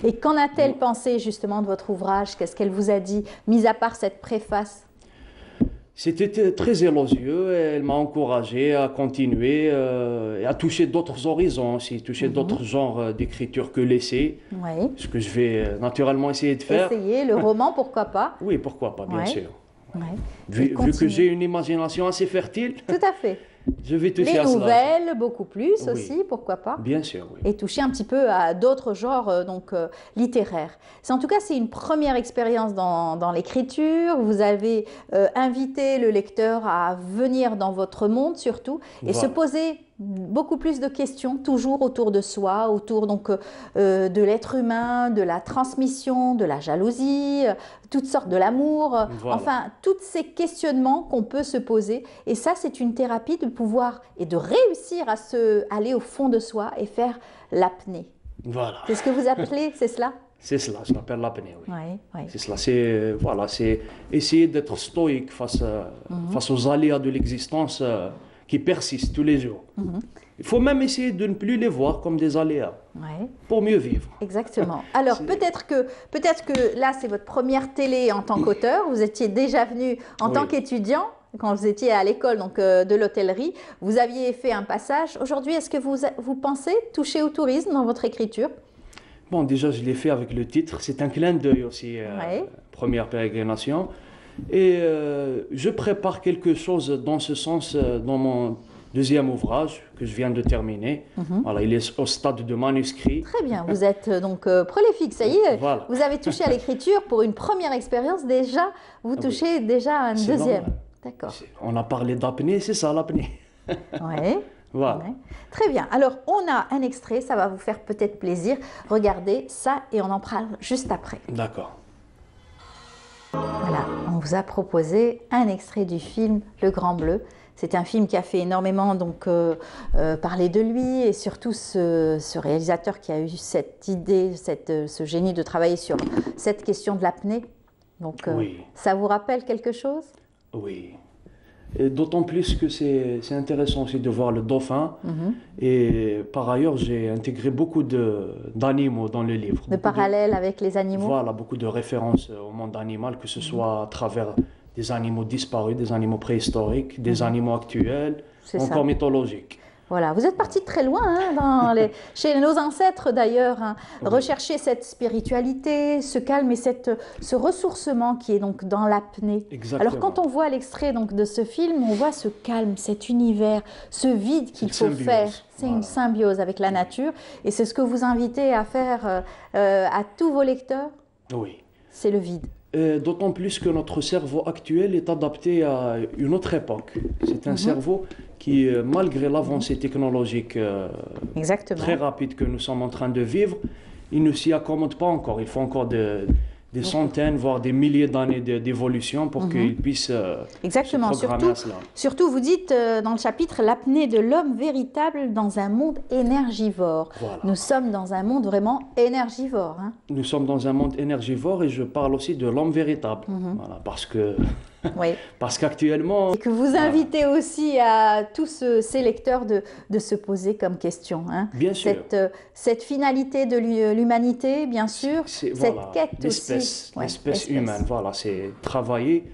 Et qu'en a-t-elle pensé justement de votre ouvrage? Qu'est-ce qu'elle vous a dit, mis à part cette préface? C'était très élogieux, et elle m'a encouragé à continuer euh, et à toucher d'autres horizons aussi, toucher Mhm. d'autres genres d'écriture que l'essai, Oui. ce que je vais euh, naturellement essayer de faire. Essayez le roman, pourquoi pas Oui, pourquoi pas, bien Ouais. sûr. Ouais. Vu, que j'ai une imagination assez fertile, Tout à fait. je vais toucher Les à cela. nouvelles, beaucoup plus Oui. aussi, pourquoi pas Bien sûr, oui. et toucher un petit peu à d'autres genres euh, donc euh, littéraires. C'est en tout cas c'est une première expérience dans, dans l'écriture. Vous avez euh, invité le lecteur à venir dans votre monde surtout et se poser beaucoup plus de questions toujours autour de soi, autour donc euh, euh, de l'être humain, de la transmission, de la jalousie, euh, toutes sortes de l'amour, euh, Voilà. enfin tous ces questionnements qu'on peut se poser. Et ça, c'est une thérapie de pouvoir et de réussir à se aller au fond de soi et faire l'apnée. Voilà. C'est ce que vous appelez, c'est cela? C'est cela, je l'appelle l'apnée, oui. Oui, oui. C'est cela, c'est voilà, c'est essayer d'être stoïque face, Mhm. face aux aléas de l'existence qui persistent tous les jours. Mhm. Il faut même essayer de ne plus les voir comme des aléas Ouais. pour mieux vivre. Exactement. Alors peut-être que peut-être que là c'est votre première télé en tant qu'auteur. Vous étiez déjà venu en Oui. tant qu'étudiant quand vous étiez à l'école donc euh, de l'hôtellerie. Vous aviez fait un passage. Aujourd'hui, est-ce que vous vous pensez toucher au tourisme dans votre écriture? Bon, déjà, je l'ai fait avec le titre. C'est un clin d'œil aussi, euh, Ouais. première pérégrination. Et euh, je prépare quelque chose dans ce sens euh, dans mon deuxième ouvrage que je viens de terminer. Mhm. Voilà, il est au stade de manuscrit. Très bien. Vous êtes euh, donc euh, prolifique. Ça y est. Voilà. Vous avez touché à l'écriture pour une première expérience. Déjà, vous Ah touchez déjà à C'est deuxième. D'accord. On a parlé d'apnée, c'est ça l'apnée. Ouais. Voilà. Ouais. Très bien. Alors, on a un extrait, ça va vous faire peut-être plaisir. Regardez ça et on en parle juste après. D'accord. Voilà, on vous a proposé un extrait du film Le Grand Bleu. C'est un film qui a fait énormément donc euh, euh, parler de lui et surtout ce, ce réalisateur qui a eu cette idée, cette, euh, ce génie de travailler sur cette question de l'apnée. Donc, euh, Oui. ça vous rappelle quelque chose? Oui. D'autant plus que c'est intéressant aussi de voir le dauphin. Mhm. Et par ailleurs, j'ai intégré beaucoup de- d'animaux dans le livre. Le parallèle avec les animaux Voilà, beaucoup de références euh, au monde animal, que ce soit à travers des animaux disparus, des animaux préhistoriques, des Mhm. animaux actuels, encore ça. mythologiques. Voilà, vous êtes parti de très loin, hein, dans les- chez nos ancêtres d'ailleurs, hein. rechercher cette spiritualité, ce calme et cette, ce ressourcement qui est donc dans l'apnée. Alors quand on voit l'extrait donc de ce film, on voit ce calme, cet univers, ce vide qu'il faut symbiose, faire. C'est une symbiose avec la nature et c'est ce que vous invitez à faire euh, euh, à tous vos lecteurs, Oui. c'est le vide. Euh, D'autant plus que notre cerveau actuel est adapté à une autre époque. C'est un Mhm. cerveau qui, euh, malgré l'avancée technologique euh, très rapide que nous sommes en train de vivre, il ne s'y accommode pas encore. Il faut encore de- des centaines, voire des milliers d'années d'évolution pour Mhm. qu'il puisse euh, Exactement, se programmer surtout, à cela. surtout vous dites euh, dans le chapitre l'apnée de l'homme véritable dans un monde énergivore. Voilà. Nous sommes dans un monde vraiment énergivore. hein. Nous sommes dans un monde énergivore et je parle aussi de l'homme véritable. Mhm. Voilà, parce que Oui. parce qu'actuellement, Et que vous invitez aussi à tous ce- ces lecteurs de, de se poser comme question. hein. Bien sûr. Cette, euh, cette finalité de l'hu- l'humanité, bien sûr, cette voilà, quête aussi. L'espèce. humaine. Voilà, c'est travailler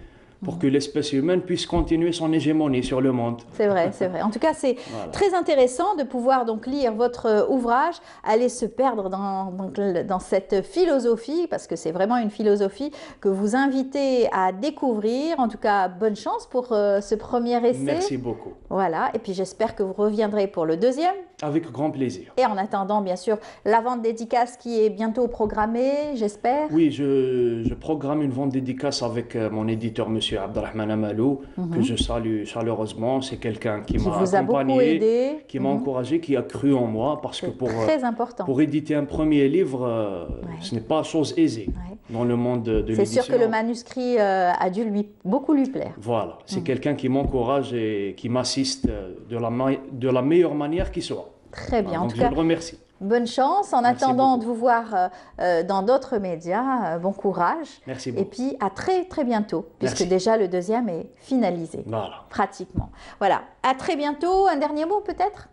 pour que l'espèce humaine puisse continuer son hégémonie sur le monde. C'est vrai, c'est vrai. En tout cas, c'est Voilà. très intéressant de pouvoir donc lire votre euh, ouvrage, aller se perdre dans cette philosophie, parce que c'est vraiment une philosophie que vous invitez à découvrir. En tout cas, bonne chance pour euh, ce premier essai. Merci beaucoup. Voilà, et puis j'espère que vous reviendrez pour le deuxième. Avec grand plaisir. Et en attendant, bien sûr, la vente dédicace qui est bientôt programmée, j'espère. Oui, je, je programme une vente dédicace avec euh, mon éditeur, M. Abdelrahman Amalou, Mhm. que je salue chaleureusement. C'est quelqu'un qui, Qui m'a a accompagné, aidé. qui m'a Mhm. encouragé, qui a cru en moi, parce que pour, euh, Très important. pour éditer un premier livre, euh, ce n'est pas chose aisée dans le monde de, de C'est l'édition. sûr que le manuscrit euh, a dû lui, beaucoup lui plaire. Voilà, c'est Mhm. quelqu'un qui m'encourage et qui m'assiste euh, de la, ma- de la meilleure manière qui soit. Très bien. En tout je cas, le remercie. bonne chance. En attendant de vous voir euh, euh, dans d'autres médias, euh, bon courage. Merci Et beaucoup. puis à très très bientôt, puisque Merci. déjà le deuxième est finalisé. Voilà. Pratiquement. Voilà. À très bientôt. Un dernier mot peut-être?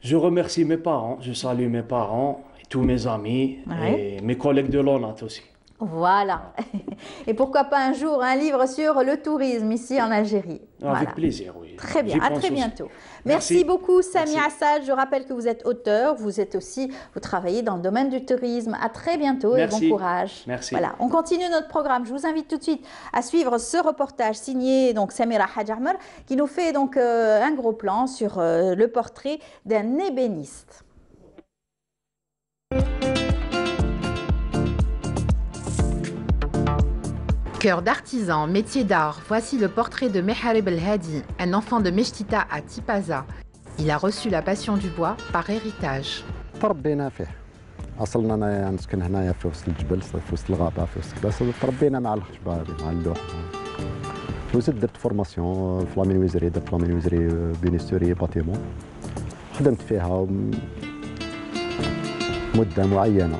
Je remercie mes parents, je salue mes parents, et tous mes amis Ouais. et mes collègues de l'ONAT aussi. Voilà. Et pourquoi pas un jour un livre sur le tourisme ici en Algérie. Avec Voilà. plaisir, oui. Très bien, à très bientôt. Merci, Merci. beaucoup Sami Assad. Je rappelle que vous êtes auteur, vous êtes aussi, vous travaillez dans le domaine du tourisme. À très bientôt et bon courage. Merci. Voilà, on continue notre programme. Je vous invite tout de suite à suivre ce reportage signé donc Samira Hadjarmer qui nous fait donc euh, un gros plan sur euh, le portrait d'un ébéniste. Cœur d'artisan, métier d'art, voici le portrait de Meharib El Hadi, un enfant de Meshtita à Tipaza. Il a reçu la passion du bois par héritage. تربينا فيه اصلنا انايا نسكن هنايا في وسط الجبل في وسط الغابه في وسط كذا تربينا مع الخشبه هذه مع اللوح وزدت درت فورماسيون في لامينويزري درت لامينويزري بينيستوري باتيمون خدمت فيها م- مده معينه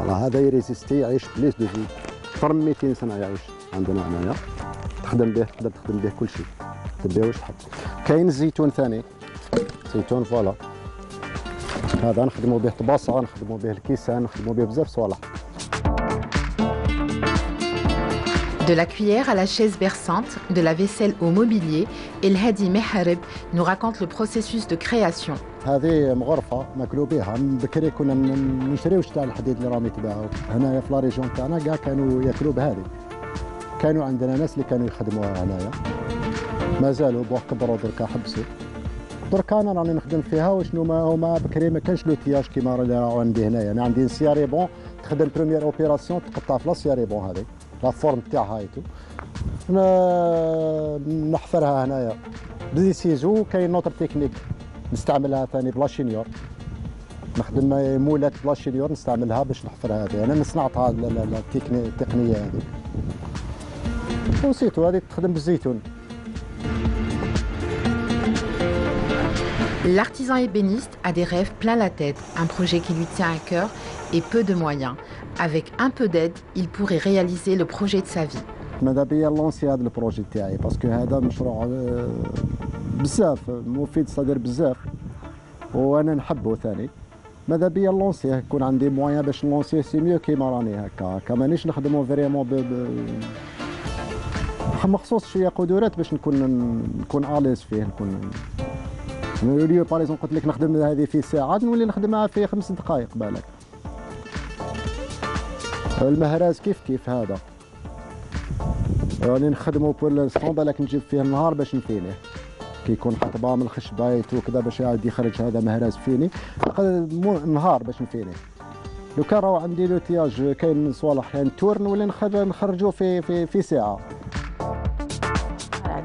والله هذا يريزيستي يعيش بليس دو في. أكثر من 200 سنة يعيش عندنا هنايا. تخدم به تقدر تخدم به كل شيء. تخدم به واش تحب كاين الزيتون ثاني. زيتون فوالا. هذا نخدموا به طباصه نخدموا به الكيسان نخدموا به بزاف صوالح De la cuillère à la chaise berçante, de la vaisselle au mobilier, El Hadi Meharib nous raconte le processus de création. هذه مغرفة ناكلوا بها. بكري كنا ن- نشريوش تاع الحديد اللي راهم يتباعوا هنايا في لا ريجون تاعنا كاع كانوا ياكلوا بهذه. كانوا عندنا ناس اللي كانوا يخدموها هنايا. مازالوا بوح كبروا دركا حبسوا. دركا أنا راني نخدم فيها وشنو ما هما بكري ما كانش لوتياج كيما راهو عندي هنايا. أنا عندي سياري بون تخدم بروميير اوبيراسيون تقطع في لا سياري بون هذه. لا فورم تاعها ايتو أنا نحفرها هنايا. بدي سيزو كاين نوتر تكنيك نستعملها ثاني بلا شينيور. نخدم مولات بلا شينيور نستعملها باش نحفر هذه. أنا صنعتها التقنية هذه. وسيتو هذه تخدم بالزيتون. L'artisan ébéniste a des rêves plein la tête, un projet qui lui tient à cœur et peu de moyens. Avec un peu d'aide, il pourrait réaliser le projet de sa vie. ماذا بيا لونسي هذا البروجي تاعي باسكو هذا مشروع آه، بزاف مفيد صدر بزاف وانا نحبه ثاني ماذا بيا لونسيه يكون عندي موان باش نلونسيه سي ميو كيما راني هكا هكا مانيش نخدمو فريمون ب ب- مخصوص شويه قدرات باش نكون نكون اليز فيه نكون اليو باريزون قلت لك نخدم هذه في ساعة نولي نخدمها في خمس دقائق بالك. المهراز كيف كيف هذا؟ راني نخدمو بور لانستون بالك نجيب فيه النهار باش نفينيه كي يكون حطبة من الخشبايت وكذا باش يعاود يخرج هذا مهراز فيني. نهار باش نفينيه لو كان راهو عندي لوتياج كاين صوالح يعني تور نولي نخرج نخرجو في في في ساعة.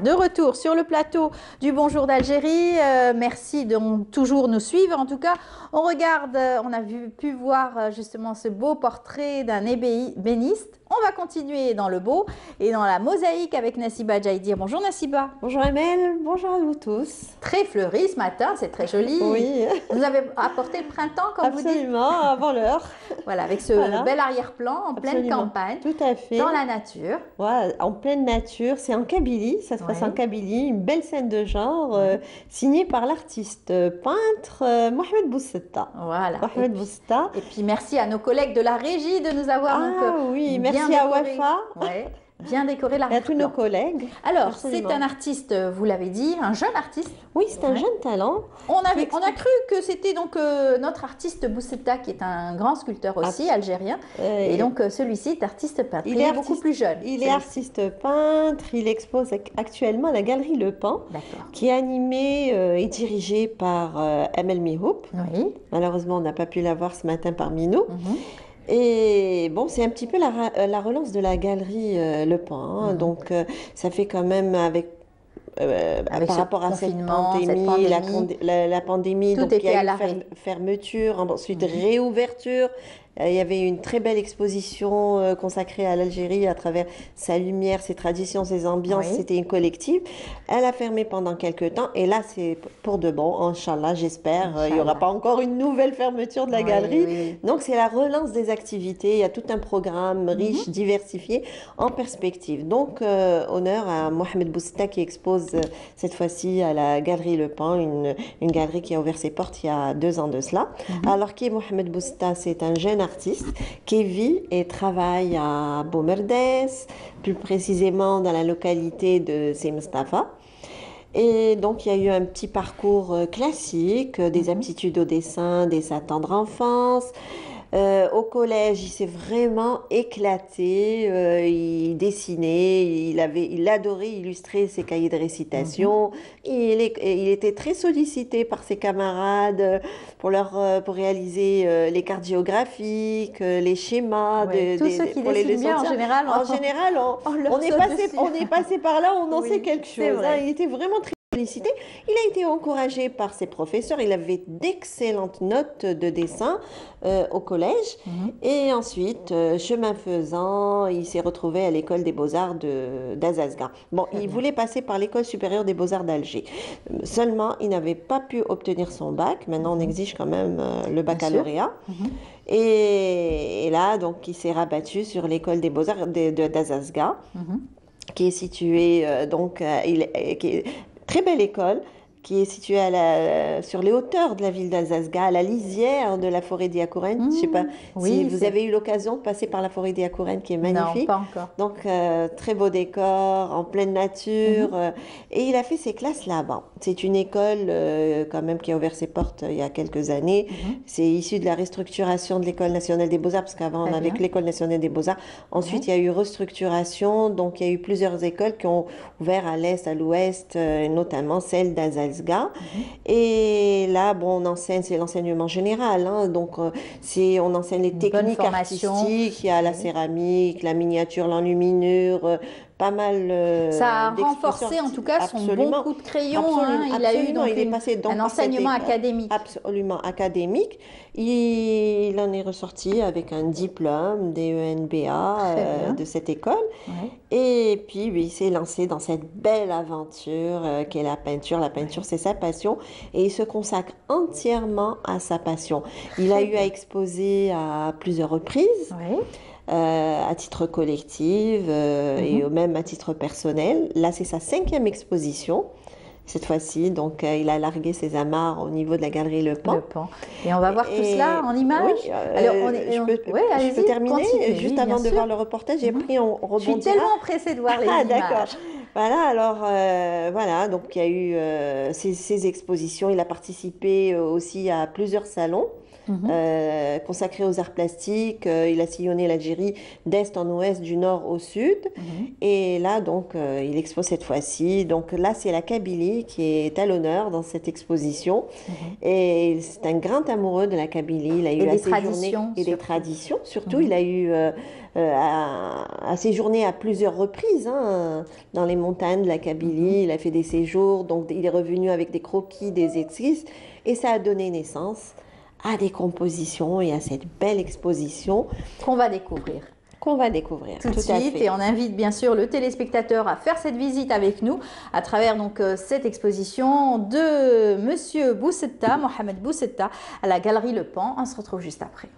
De retour sur le plateau du Bonjour d'Algérie. Euh, merci de toujours nous suivre. En tout cas, on regarde, euh, on a pu voir euh, justement ce beau portrait d'un ébéniste On va continuer dans le beau et dans la mosaïque avec Nassiba Jaïdir. Bonjour Nassiba. Bonjour Amel, bonjour à vous tous. Très fleuri ce matin, c'est très joli. Oui. Vous avez apporté le printemps, comme vous dites. Absolument, avant l'heure. Voilà, avec ce Voilà. bel arrière-plan en pleine campagne, Tout à fait. dans la nature. Voilà, en pleine nature, c'est en Kabylie, ça se passe Ouais. en Kabylie, une belle scène de genre euh, signée par l'artiste euh, peintre euh, Mohamed Boussetta. Voilà. Mohamed Et puis- Boussetta. Et puis merci à nos collègues de la régie de nous avoir Ah donc, oui, bien merci à décoré. Wafa. Ouais, bien décoré à tous nos collègues. Alors, c'est un artiste, euh, vous l'avez dit, un jeune artiste. Oui, c'est un Ouais. jeune talent. On, avait, on a cru que c'était donc euh, notre artiste Boussetta, qui est un grand sculpteur aussi, algérien. Euh, Et donc, euh, celui-ci est artiste peintre. Il, Il est, beaucoup plus jeune. Il est artiste peintre, il expose ac- actuellement à la Galerie Le Pan, qui est animée et dirigée par Amel Mihoub. Oui. Malheureusement, on n'a pas pu la voir ce matin parmi nous. Mhm. Et bon, c'est un petit peu la, euh, la relance de la Galerie euh, Le Pan. hein. Mhm. Donc, euh, ça fait quand même avec. euh, Avec par rapport à cette pandémie, la, pandémie. condé- la- la pandémie, Tout donc il y a eu fer- fermeture, ensuite réouverture. Euh, Il y avait une très belle exposition euh, consacrée à l'Algérie à travers sa lumière, ses traditions, ses ambiances. Oui. C'était une collective. Elle a fermé pendant quelques temps et là, c'est pour de bon. Inch'Allah, j'espère. euh, Il n'y aura pas encore une nouvelle fermeture de la Oui, galerie. oui. Donc, c'est la relance des activités. Il y a tout un programme Mhm. riche, diversifié, en perspective. Donc, euh, honneur à Mohamed Boussita qui expose euh, cette fois-ci à la Galerie Le Pan, une, une galerie qui a ouvert ses portes il y a deux ans de cela. Mhm. Alors, qui est Mohamed Boussita? C'est un jeune artiste qui vit et travaille à Bomerdes, plus précisément dans la localité de C'est Mustafa. Et donc, il y a eu un petit parcours euh, classique, euh, des aptitudes au dessin dès sa tendre enfance. Euh, au collège, il s'est vraiment éclaté. euh, il dessinait, il, avait, il adorait illustrer ses cahiers de récitation. il, est- il était très sollicité par ses camarades euh, pour, leur, pour réaliser les cartes géographiques, euh, les schémas. Ouais, de- tous des- ceux qui pour les leçons en général, En général, on, on leur on est passé, on est passé par là, on en Oui, sait quelque chose. hein. Il était vraiment très Il a été encouragé par ses professeurs. Il avait d'excellentes notes de dessin euh, au collège. Mhm. Et ensuite, euh, chemin faisant, il s'est retrouvé à l'école des beaux-arts de- d'Azazga. Bon, il voulait passer par l'école supérieure des beaux-arts d'Alger. Euh, Seulement, il n'avait pas pu obtenir son bac. Maintenant, on exige quand même euh, le baccalauréat. Et, et là, donc, il s'est rabattu sur l'école des beaux-arts de- de- d'Azazga Mhm. qui est située euh, donc euh, il qui est très belle école qui est située à la, sur les hauteurs de la ville d'Alsasga, à la lisière de la forêt d'Iakuren. Je ne sais pas Mmh. oui, si vous avez eu l'occasion de passer par la forêt d'Iakuren, qui est Non, magnifique. pas encore. Donc, euh, très beau décor, en pleine nature. Mhm. euh, et il a fait ses classes là-bas. C'est une école euh, quand même qui a ouvert ses portes il y a quelques années. Mhm. C'est issu de la restructuration de l'École nationale des beaux-arts, parce qu'avant on avait l'École nationale des beaux-arts. Ensuite, il y a eu restructuration. Donc, il y a eu plusieurs écoles qui ont ouvert à l'est, à l'ouest, notamment celle d'Azazga. Mhm. Et là, bon, on enseigne, c'est l'enseignement général. hein. donc, euh, c'est, on enseigne les techniques artistiques. Il y a la céramique, la miniature, l'enluminure, euh, pas mal. euh, Ça a renforcé en tout cas son bon Absolument. coup de crayon. Absolument, hein. Il a eu absolument. donc Il est une- passé donc un enseignement académique. Absolument académique. Il, il en est ressorti avec un diplôme DENBA euh, de cette école. Ouais. Et puis, oui, il s'est lancé dans cette belle aventure euh, qu'est la peinture. La peinture, c'est sa passion. Et il se consacre entièrement à sa passion. Il a eu à exposer à plusieurs reprises. Ouais. Euh, à titre collectif euh, et Mhm. même à titre personnel. Là, c'est sa cinquième exposition. Cette fois-ci, donc euh, il a largué ses amarres au niveau de la galerie Le Pan. Le pan. Et on va voir tout cela en images. Oui, euh, Alors, on est- je, on- peux, ouais, je allez-y, peux terminer juste oui, avant de sûr. voir le reportage. Et Mhm. après, on, on Je suis rebondira. tellement pressée de voir les Ah, d'accord. Voilà, alors euh, voilà, donc il y a eu ces, ces expositions. Il a participé aussi à plusieurs salons. Mhm. euh, consacrés aux arts plastiques, Euh, il a sillonné l'Algérie d'est en ouest, du nord au sud. Mhm. Et là, donc, euh, il expose cette fois-ci. Donc là, c'est la Kabylie qui est à l'honneur dans cette exposition. Et c'est un grand amoureux de la Kabylie. Il a eu Mhm. Et à des traditions, Et des traditions, surtout. Mhm. Il a eu euh, à, à séjourner à plusieurs reprises hein, dans les montagnes de la Kabylie. Il a fait des séjours. Donc, il est revenu avec des croquis, des esquisses. Et ça a donné naissance à des compositions et à cette belle exposition Qu'on va découvrir. qu'on va découvrir. tout de suite et on invite bien sûr le téléspectateur à faire cette visite avec nous à travers donc euh, cette exposition de monsieur Boussetta, Mohamed Boussetta à la galerie Le Pan. On se retrouve juste après.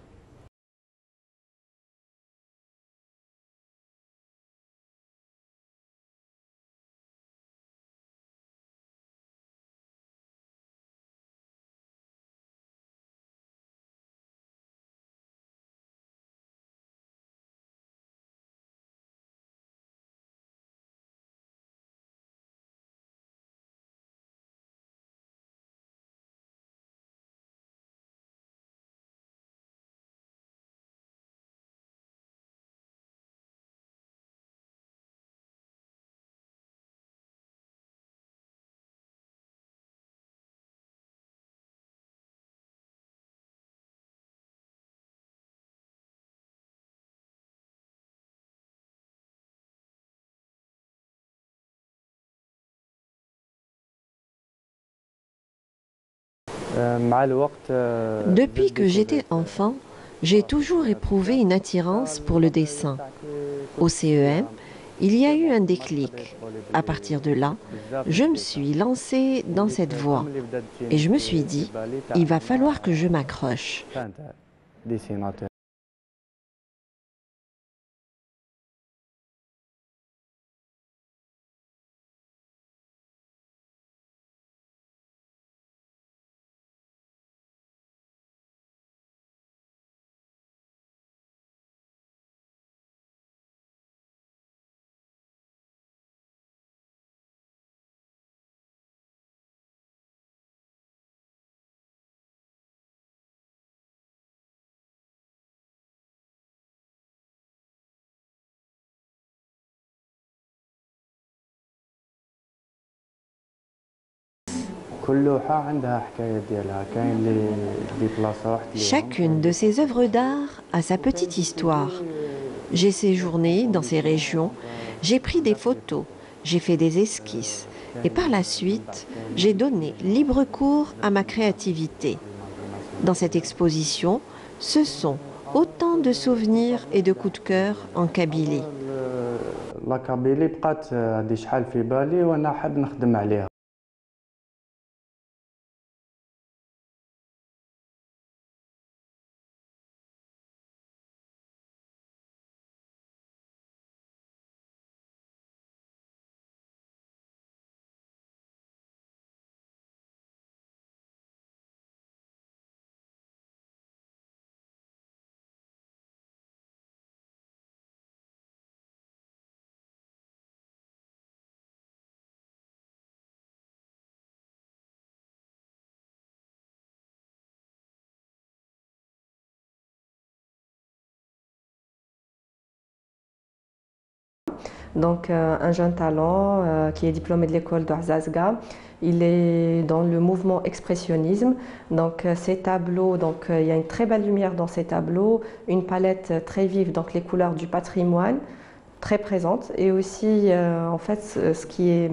Depuis que j'étais enfant, j'ai toujours éprouvé une attirance pour le dessin. Au CEM, il y a eu un déclic. À partir de là, je me suis lancée dans cette voie et je me suis dit, il va falloir que je m'accroche. Chacune de ces œuvres d'art a sa petite histoire. J'ai séjourné dans ces régions, j'ai pris des photos, j'ai fait des esquisses et par la suite, j'ai donné libre cours à ma créativité. Dans cette exposition, ce sont autant de souvenirs et de coups de cœur en Kabylie. لا كابيلي بقات هذه شحال في بالي وانا حاب نخدم عليها Donc euh, un jeune talent euh, qui est diplômé de l'école de. Il est dans le mouvement expressionnisme. Donc euh, ces tableaux, il y a une très belle lumière dans ces tableaux, une palette très vive, donc les couleurs du patrimoine très présentes et aussi en fait ce, qui est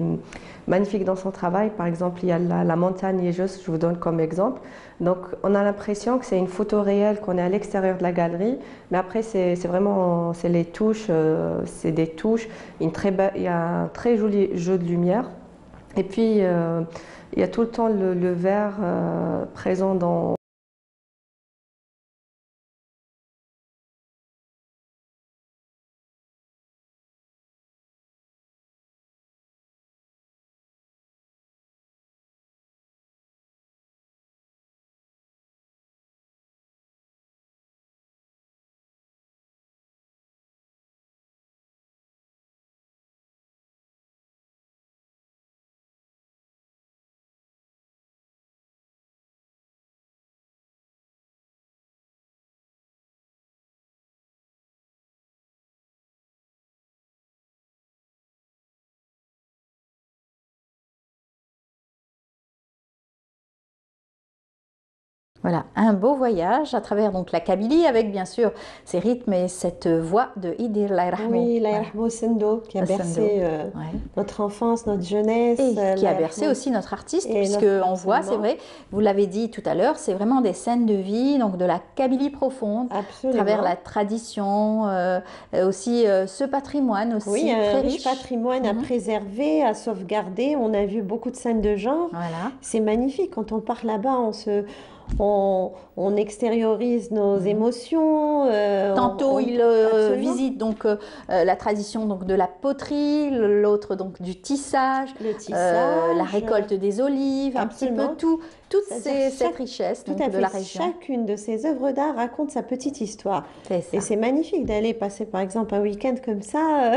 magnifique dans son travail. Par exemple, il y a la, la montagne neigeuse, je vous donne comme exemple. Donc, on a l'impression que c'est une photo réelle, qu'on est à l'extérieur de la galerie, mais après, c'est vraiment c'est les touches, euh, c'est des touches. Il y a un très joli jeu de lumière. Et puis, euh, il y a tout le temps le, le vert euh, présent dans, Voilà, un beau voyage à travers donc la Kabylie avec bien sûr ses rythmes et cette voix de Idir Laïrahmou. Oui, Laïrahmou Sendo qui a bercé euh, ouais. notre enfance, notre jeunesse. Et euh, qui a bercé aussi notre artiste, Et puisque notre- on voit, c'est vrai, vous l'avez dit tout à l'heure, c'est vraiment des scènes de vie, donc de la Kabylie profonde, à travers la tradition, euh, aussi euh, ce patrimoine aussi Oui, un très riche riche. patrimoine à Mhm. préserver, à sauvegarder. On a vu beaucoup de scènes de genre. C'est magnifique. Quand on part là-bas, on se, on, on extériorise nos émotions. euh, Tantôt, on- il euh, visite donc euh, la tradition donc de la poterie, l'autre donc du tissage, tissage, la récolte des olives, un petit peu tout, toute ces- cette chaque- richesse tout donc, à de fait. la région. Chacune de ces œuvres d'art raconte sa petite histoire. Et c'est magnifique d'aller passer, par exemple, un week-end comme ça,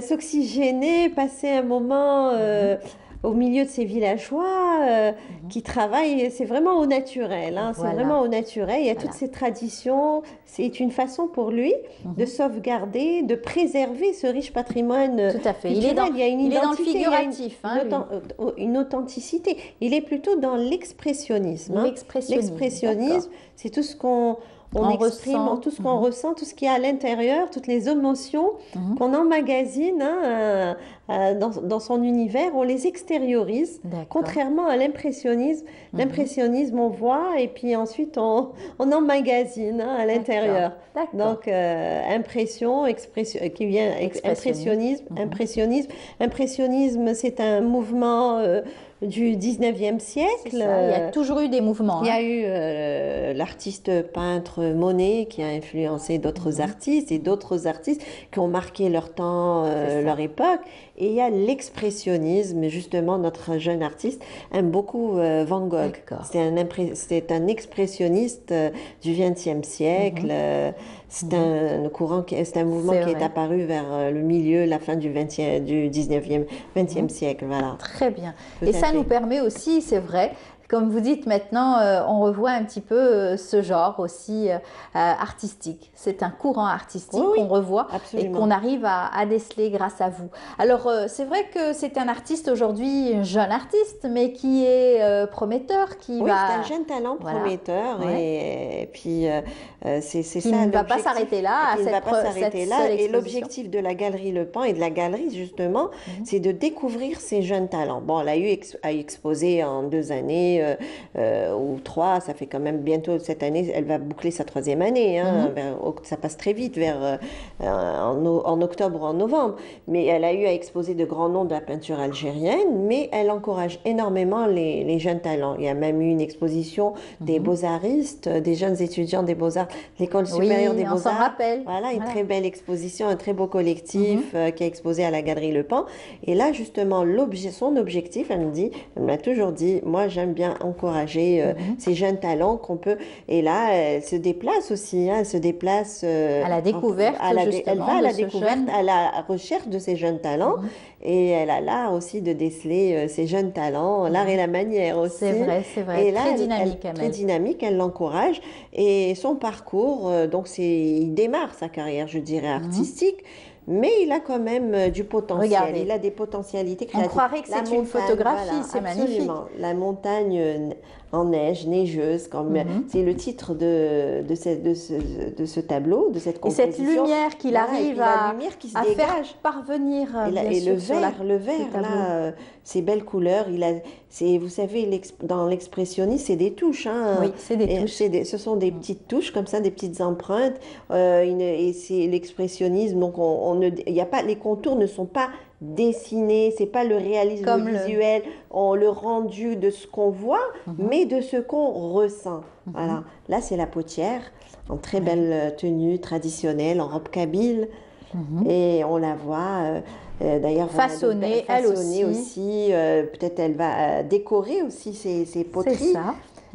s'oxygéner, passer un moment euh, au milieu de ces villageois euh, qui travaillent. C'est vraiment au naturel. hein, Voilà. C'est vraiment au naturel. Il y a toutes ces traditions. C'est une façon pour lui de sauvegarder, de préserver ce riche patrimoine. Mhm. Tout à fait. Il est dans- il y a une il est dans le figuratif, une hein, euh, une authenticité. Il est plutôt dans l'expressionnisme. hein. L'expressionnisme, c'est tout ce qu'on on On exprime, ressent. tout ce qu'on ressent, tout ce qui est à l'intérieur, toutes les émotions Mhm. qu'on emmagasine hein, euh, dans, dans son univers, on les extériorise. Contrairement à l'impressionnisme, Mhm. l'impressionnisme on voit et puis ensuite on, on emmagasine hein, à l'intérieur. Donc euh, impression, expression, euh, qui vient ex- Expressionnisme. impressionnisme, impressionnisme, impressionnisme, c'est un mouvement euh, du 19e siècle. il y a toujours eu des mouvements, Il y hein. a eu euh, l'artiste peintre Monet qui a influencé d'autres Mhm. artistes et d'autres artistes qui ont marqué leur temps, euh, leur époque. Et il y a l'expressionnisme. Justement, notre jeune artiste aime beaucoup euh, Van Gogh. C'est un, c'est un expressionniste euh, du XXe siècle. Euh, C'est un courant, c'est un mouvement Mhm. Qui est apparu vers le milieu, la fin du 20e, du 19e, 20e Mhm. siècle. Voilà. Très bien. Tout Et ça fait. nous permet aussi, c'est vrai, comme vous dites maintenant, euh, on revoit un petit peu euh, ce genre aussi euh, artistique. C'est un courant artistique qu'on revoit et qu'on arrive à, à déceler grâce à vous. Alors c'est vrai que c'est un artiste aujourd'hui, un jeune artiste, mais qui est prometteur, qui Oui, va... c'est un jeune talent Voilà. prometteur Ouais. et, puis c'est ça. ne va pas s'arrêter là, à va pas s'arrêter là. Et l'objectif de la galerie Le Pan et de la galerie justement, Mhm. c'est de découvrir ces jeunes talents. Bon, elle a eu ex- à exposer en deux années euh, euh, ou trois. Ça fait quand même bientôt cette année. Elle va boucler sa troisième année. hein, Mhm. ça passe très vite vers euh, en, en octobre ou en novembre. Mais elle a eu à exposer de grands noms de la peinture algérienne, mais elle encourage énormément les, les jeunes talents. Il y a même eu une exposition des beaux-artistes, euh, des jeunes étudiants des beaux-arts, l'école Mhm. Oui, supérieure des beaux-arts. rappelle. Voilà, une Voilà. très belle exposition, un très beau collectif Mhm. qui a exposé à la Galerie Le Pan. Et là, justement, l'objet, son objectif, elle me dit, elle m'a toujours dit, moi, j'aime bien encourager euh, Mhm. ces jeunes talents qu'on peut. Et là, elle se déplace aussi, hein, elle se déplace euh, À la découverte, à la elle va à la découverte, jeune- à la recherche de ces jeunes talents. Mhm. Et elle a l'art aussi de déceler euh, ces jeunes talents, l'art et la manière aussi. C'est vrai, c'est vrai. Et là, Très dynamique, elle-. Très dynamique, elle l'encourage. Et son parcours, donc c'est, il démarre sa carrière, je dirais, artistique. Mais il a quand même euh, du potentiel. Regardez. Il a des potentialités On créatives. croirait que c'est une photographie, c'est magnifique. absolument. La montagne euh, en neige, neigeuse, comme Mhm. c'est le titre de, de, ce, de, ce, de ce tableau, de cette Et composition. cette lumière qu'il et arrive à, lumière qui se à dégage. faire parvenir Et, la- bien et sûr, le la- vert, le vert là, euh, ces belles couleurs, il a, vous savez, dans l'expressionnisme, c'est des touches. Hein, Oui, c'est des Et touches. des- ce sont des petites touches comme ça, des petites empreintes. euh, une- et c'est l'expressionnisme, donc on, on ne, y a pas, les contours ne sont pas dessinés, c'est pas le réalisme Comme le- visuel, on le rendu de ce qu'on voit, Mhm. mais de ce qu'on ressent. Voilà. Là, c'est la potière en très belle euh, tenue traditionnelle, en robe kabyle. Et on la voit, euh, euh, d'ailleurs, Façonnée, elle aussi. euh, Peut-être elle va décorer aussi ses, ses poteries. ça.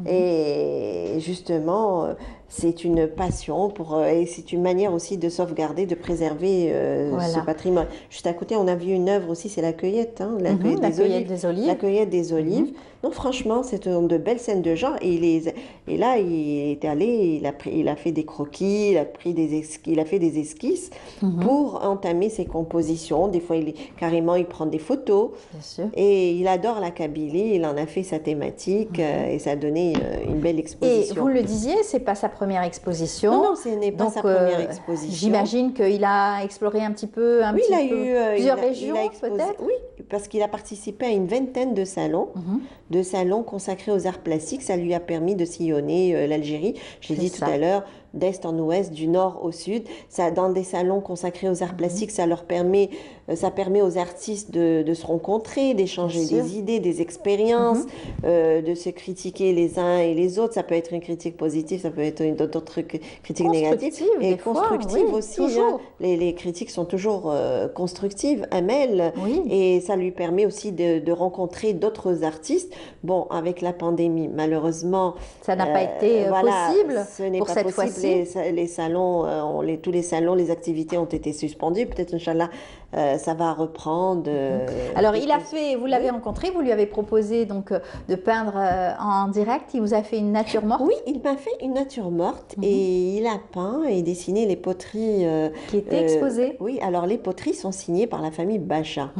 Et justement, c'est une passion pour, euh, et c'est une manière aussi de sauvegarder, de préserver euh, Voilà. ce patrimoine. Juste à côté, on a vu une œuvre aussi, c'est la cueillette, hein, la, Mhm, cueillette la des cueillette olives. des olives. Mhm. La cueillette des olives. Non, franchement, c'est de belles scènes de genre. Et, les, et là, il est allé, il a, pris, il a fait des croquis, il a, pris des esquisses, il a fait des esquisses Mhm. pour entamer ses compositions. Des fois, il est, carrément, il prend des photos. Bien sûr. Et il adore la Kabylie, il en a fait sa thématique euh, et ça a donné euh, une belle Et exposition. vous le disiez, c'est pas sa première exposition. Non, non, ce n'est pas Donc, sa première euh, exposition. J'imagine qu'il a exploré un petit peu, un oui, petit il a peu eu plusieurs il a- il régions, exposé- peut-être? Oui, parce qu'il a participé à une vingtaine de salons, Mhm. De salons consacrés aux arts plastiques. Ça lui a permis de sillonner euh, l'Algérie. Je l'ai dit tout à l'heure, d'est en ouest, du nord au sud. Ça, dans des salons consacrés aux Mhm. arts plastiques, ça leur permet, euh, ça permet aux artistes de, de se rencontrer, d'échanger des idées, des expériences, Mhm. euh, de se critiquer les uns et les autres. Ça peut être une critique positive, ça peut être une d'autres cri- critiques négatives Constructive, et fois, oui, aussi. hein. Les, les critiques sont toujours euh, constructives, Amel, et ça lui permet aussi de, de rencontrer d'autres artistes. Bon, avec la pandémie, malheureusement, Ça n'a pas été, possible ce pour pas cette fois-ci. Les, sa- les salons, euh, on- les, tous les salons, les activités ont été suspendues. Peut-être, Inch'Allah, euh, ça va reprendre. euh, Alors, il a fait, vous l'avez rencontré, vous lui avez proposé donc euh, de peindre en direct. Il vous a fait une nature morte? Oui, il m'a fait une nature morte et il a peint et dessiné les poteries qui étaient exposées. Oui, alors les poteries sont signées par la famille Bacha.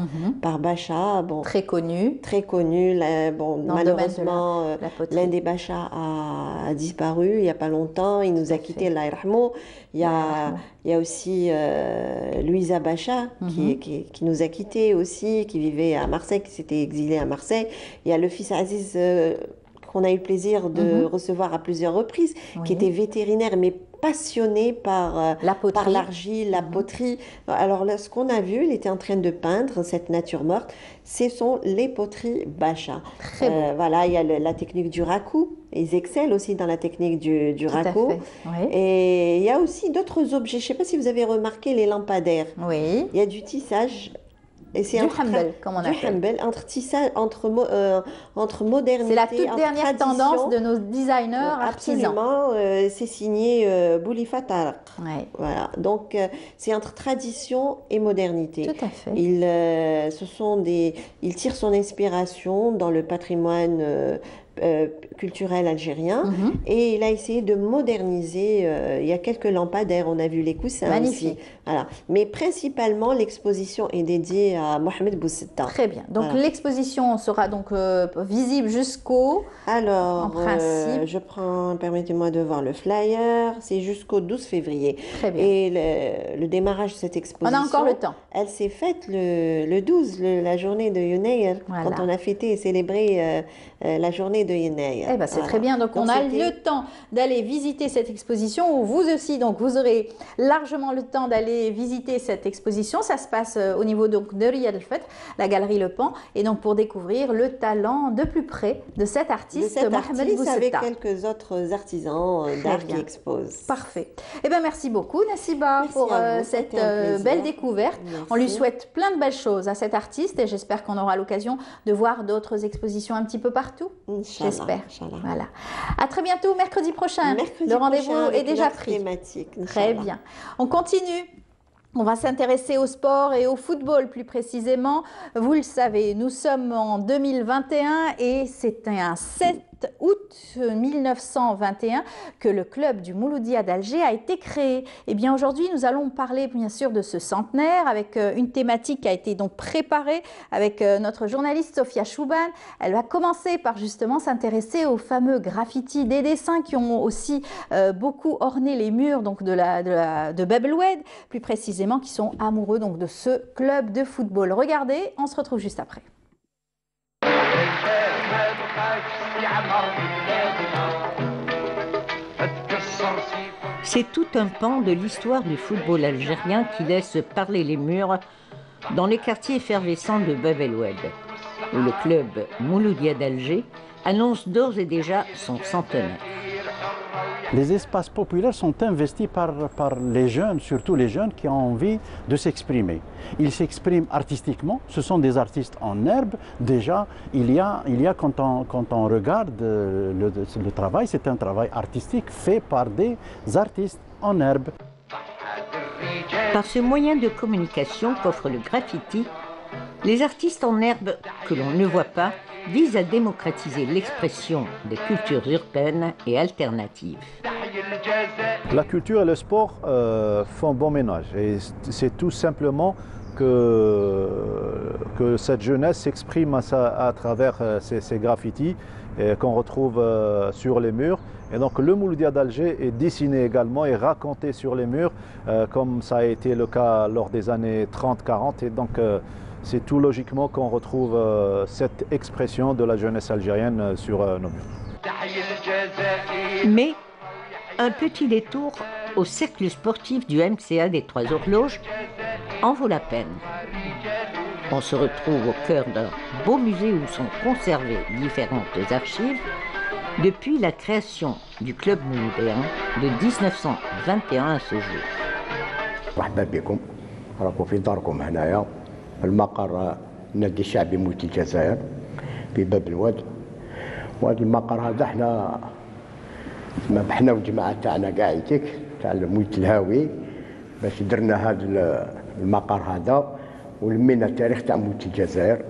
Par Bacha, bon, très connu, très connu. la- bon, Dans de malheureusement, l'un des Bacha a, a disparu il y a pas longtemps. Il nous a quittés, Allah yarhamou. Il y a, il y a aussi euh, Louisa Bacha qui, Mhm. qui, qui nous a quittés aussi, qui vivait à Marseille, qui s'était exilé à Marseille. Il y a le fils Aziz euh, qu'on a eu le plaisir de Mhm. recevoir à plusieurs reprises, Oui. qui était vétérinaire mais passionné par, euh, par poterie. l'argile, la poterie. Alors là, ce qu'on a vu, il était en train de peindre cette nature morte. Ce sont les poteries Bacha. Très. Euh, voilà, il y a le- la technique du raku. Ils excellent aussi dans la technique du, du raku. oui. Et il y a aussi d'autres objets. Je ne sais pas si vous avez remarqué les lampadaires. Oui. Il y a du tissage. Et c'est Du Humble, comme on du appelle. Humble, entre tissage, entre, euh, entre modernité, C'est la toute dernière tradition. tendance de nos designers artisans. Absolument, euh, c'est signé euh, Boulifa. Voilà. Donc euh, c'est entre tradition et modernité. Tout à fait. Il, euh, ce sont des, il tire son inspiration dans le patrimoine euh, culturel algérien Mhm. et il a essayé de moderniser. euh, il y a quelques lampadaires, on a vu les coussins Magnifique. aussi. Voilà. Mais principalement l'exposition est dédiée à Mohamed Boussetta. Très bien. Donc Voilà. l'exposition sera donc euh, visible jusqu'au. Alors, En principe. je prends, permettez-moi de voir le flyer, c'est jusqu'au 12 février. Très bien. Et le, le démarrage de cette exposition. encore le temps. Elle s'est faite le, le 12, le- la journée de Yunayer, Voilà. quand on a fêté et célébré la journée de Yunayer. Eh ben, c'est Voilà. très bien. Donc, on a le temps d'aller visiter cette exposition. Vous aussi, donc, vous aurez largement le temps d'aller visiter cette exposition. Ça se passe euh, au niveau donc, de Riyad la galerie Le Pan. Et donc, pour découvrir le talent de plus près de cet de artiste, cet Mohamed artiste avec quelques autres artisans euh, d'art qui exposent. Parfait. Eh bien, merci beaucoup, Nassiba, pour euh, vous, cette euh, belle découverte. On lui souhaite plein de belles choses à cet artiste et j'espère qu'on aura l'occasion de voir d'autres expositions un petit peu partout. Inch'Allah, J'espère. Voilà. À très bientôt, mercredi prochain. Mercredi Le rendez-vous est déjà pris. thématique, Très bien. On continue. On va s'intéresser au sport et au football plus précisément. Vous le savez, nous sommes en 2021 et c'était un 7 août 1921 que le club du Mouloudia d'Alger a été créé. Et bien aujourd'hui, nous allons parler bien sûr de ce centenaire avec euh, une thématique qui a été donc préparée avec euh, notre journaliste Sophia Chouban. Elle va commencer par justement s'intéresser aux fameux graffitis, des dessins qui ont aussi euh, beaucoup orné les murs donc de la de, plus précisément qui sont amoureux donc de ce club de football. Regardez, on se retrouve juste après. C'est tout un pan de l'histoire du football algérien qui laisse parler les murs dans les quartiers effervescents de Oued, où le club Mouloudia d'Alger annonce d'ores et déjà son centenaire. Les espaces populaires sont investis par, les jeunes, surtout les jeunes qui ont envie de s'exprimer. Ils s'expriment artistiquement, ce sont des artistes en herbe. Déjà, il y a, quand, on, regarde le, le travail, c'est un travail artistique fait par des artistes en herbe. Par ce moyen de communication qu'offre le graffiti, les artistes en herbe que l'on ne voit pas visent à démocratiser l'expression des cultures urbaines et alternatives. La culture et le sport euh, font bon ménage et c'est tout simplement que, cette jeunesse s'exprime à, travers euh, ces, graffitis qu'on retrouve euh, sur les murs. Et donc le Mouloudia d'Alger est dessiné également et raconté sur les murs, euh, comme ça a été le cas lors des années 30-40. Et donc euh, c'est tout logiquement qu'on retrouve euh, cette expression de la jeunesse algérienne euh, sur euh, nos murs. Mais un petit détour au cercle sportif du MCA des Trois Horloges en vaut la peine. On se retrouve au cœur d'un beau musée où sont conservées différentes archives depuis la création du club mouloudéen de 1921 à ce jour. المقر النادي الشعبي موت الجزائر في باب الواد. وهذا المقر هذا إحنا ما بحنا والجماعة تاعنا كاع تاع موت الهاوي باش درنا هذا المقر هذا ولمينا التاريخ تاع موت الجزائر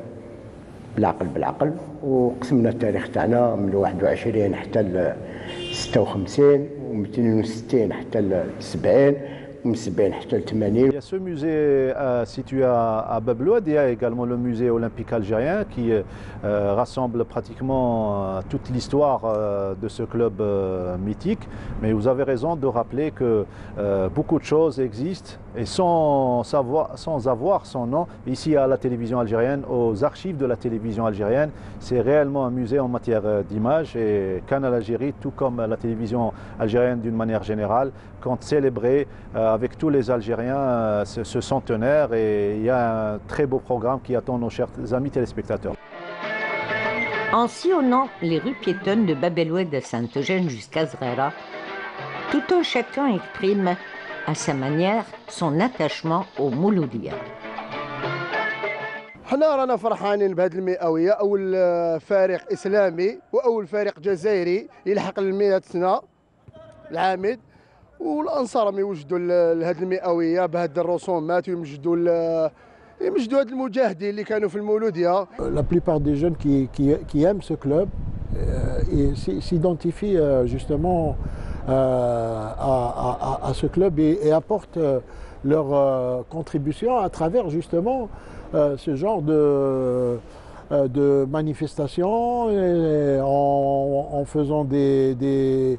بالعقل بالعقل. وقسمنا التاريخ تاعنا من 21 حتى ل 56 و 260 حتى ل 70 Il y a ce musée euh, situé à, Bablouad, il y a également le musée olympique algérien qui euh, rassemble pratiquement euh, toute l'histoire euh, de ce club euh, mythique. Mais vous avez raison de rappeler que euh, beaucoup de choses existent et sans, sans avoir son nom ici à la télévision algérienne, aux archives de la télévision algérienne. C'est réellement un musée en matière d'image et Canal Algérie, tout comme la télévision algérienne d'une manière générale, compte célébrer avec tous les Algériens ce, ce, centenaire et il y a un très beau programme qui attend nos chers amis téléspectateurs. En sillonnant les rues piétonnes de Babeloued à Saint-Eugène jusqu'à Zrera, tout un chacun exprime à sa manière son attachement au Mouloudia. حنا رانا فرحانين بهذه المئوية أول فارق إسلامي وأول فارق جزائري يلحق المئة سنة العامد والانصار يوجدوا لهذه المئويه بهذه الرسومات ويمجدوا يمجدوا هاد المجاهدين اللي كانوا في المولوديه La plupart des jeunes qui, qui, qui aiment ce club euh, s'identifient euh, justement euh, à, à, à, ce club et, et apportent leur euh, contribution à travers justement euh, ce genre de, de manifestations en, en, faisant des, des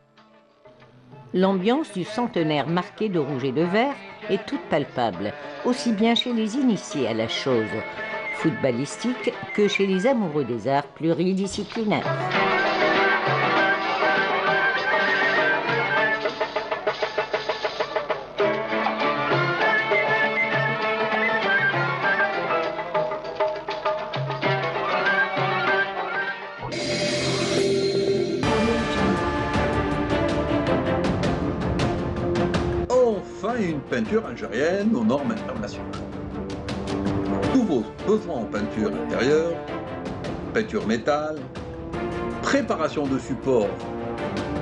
L'ambiance du centenaire marqué de rouge et de vert est toute palpable, aussi bien chez les initiés à la chose footballistique que chez les amoureux des arts pluridisciplinaires. Peinture algérienne aux normes internationales. Tous vos besoins en peinture intérieure, peinture métal, préparation de support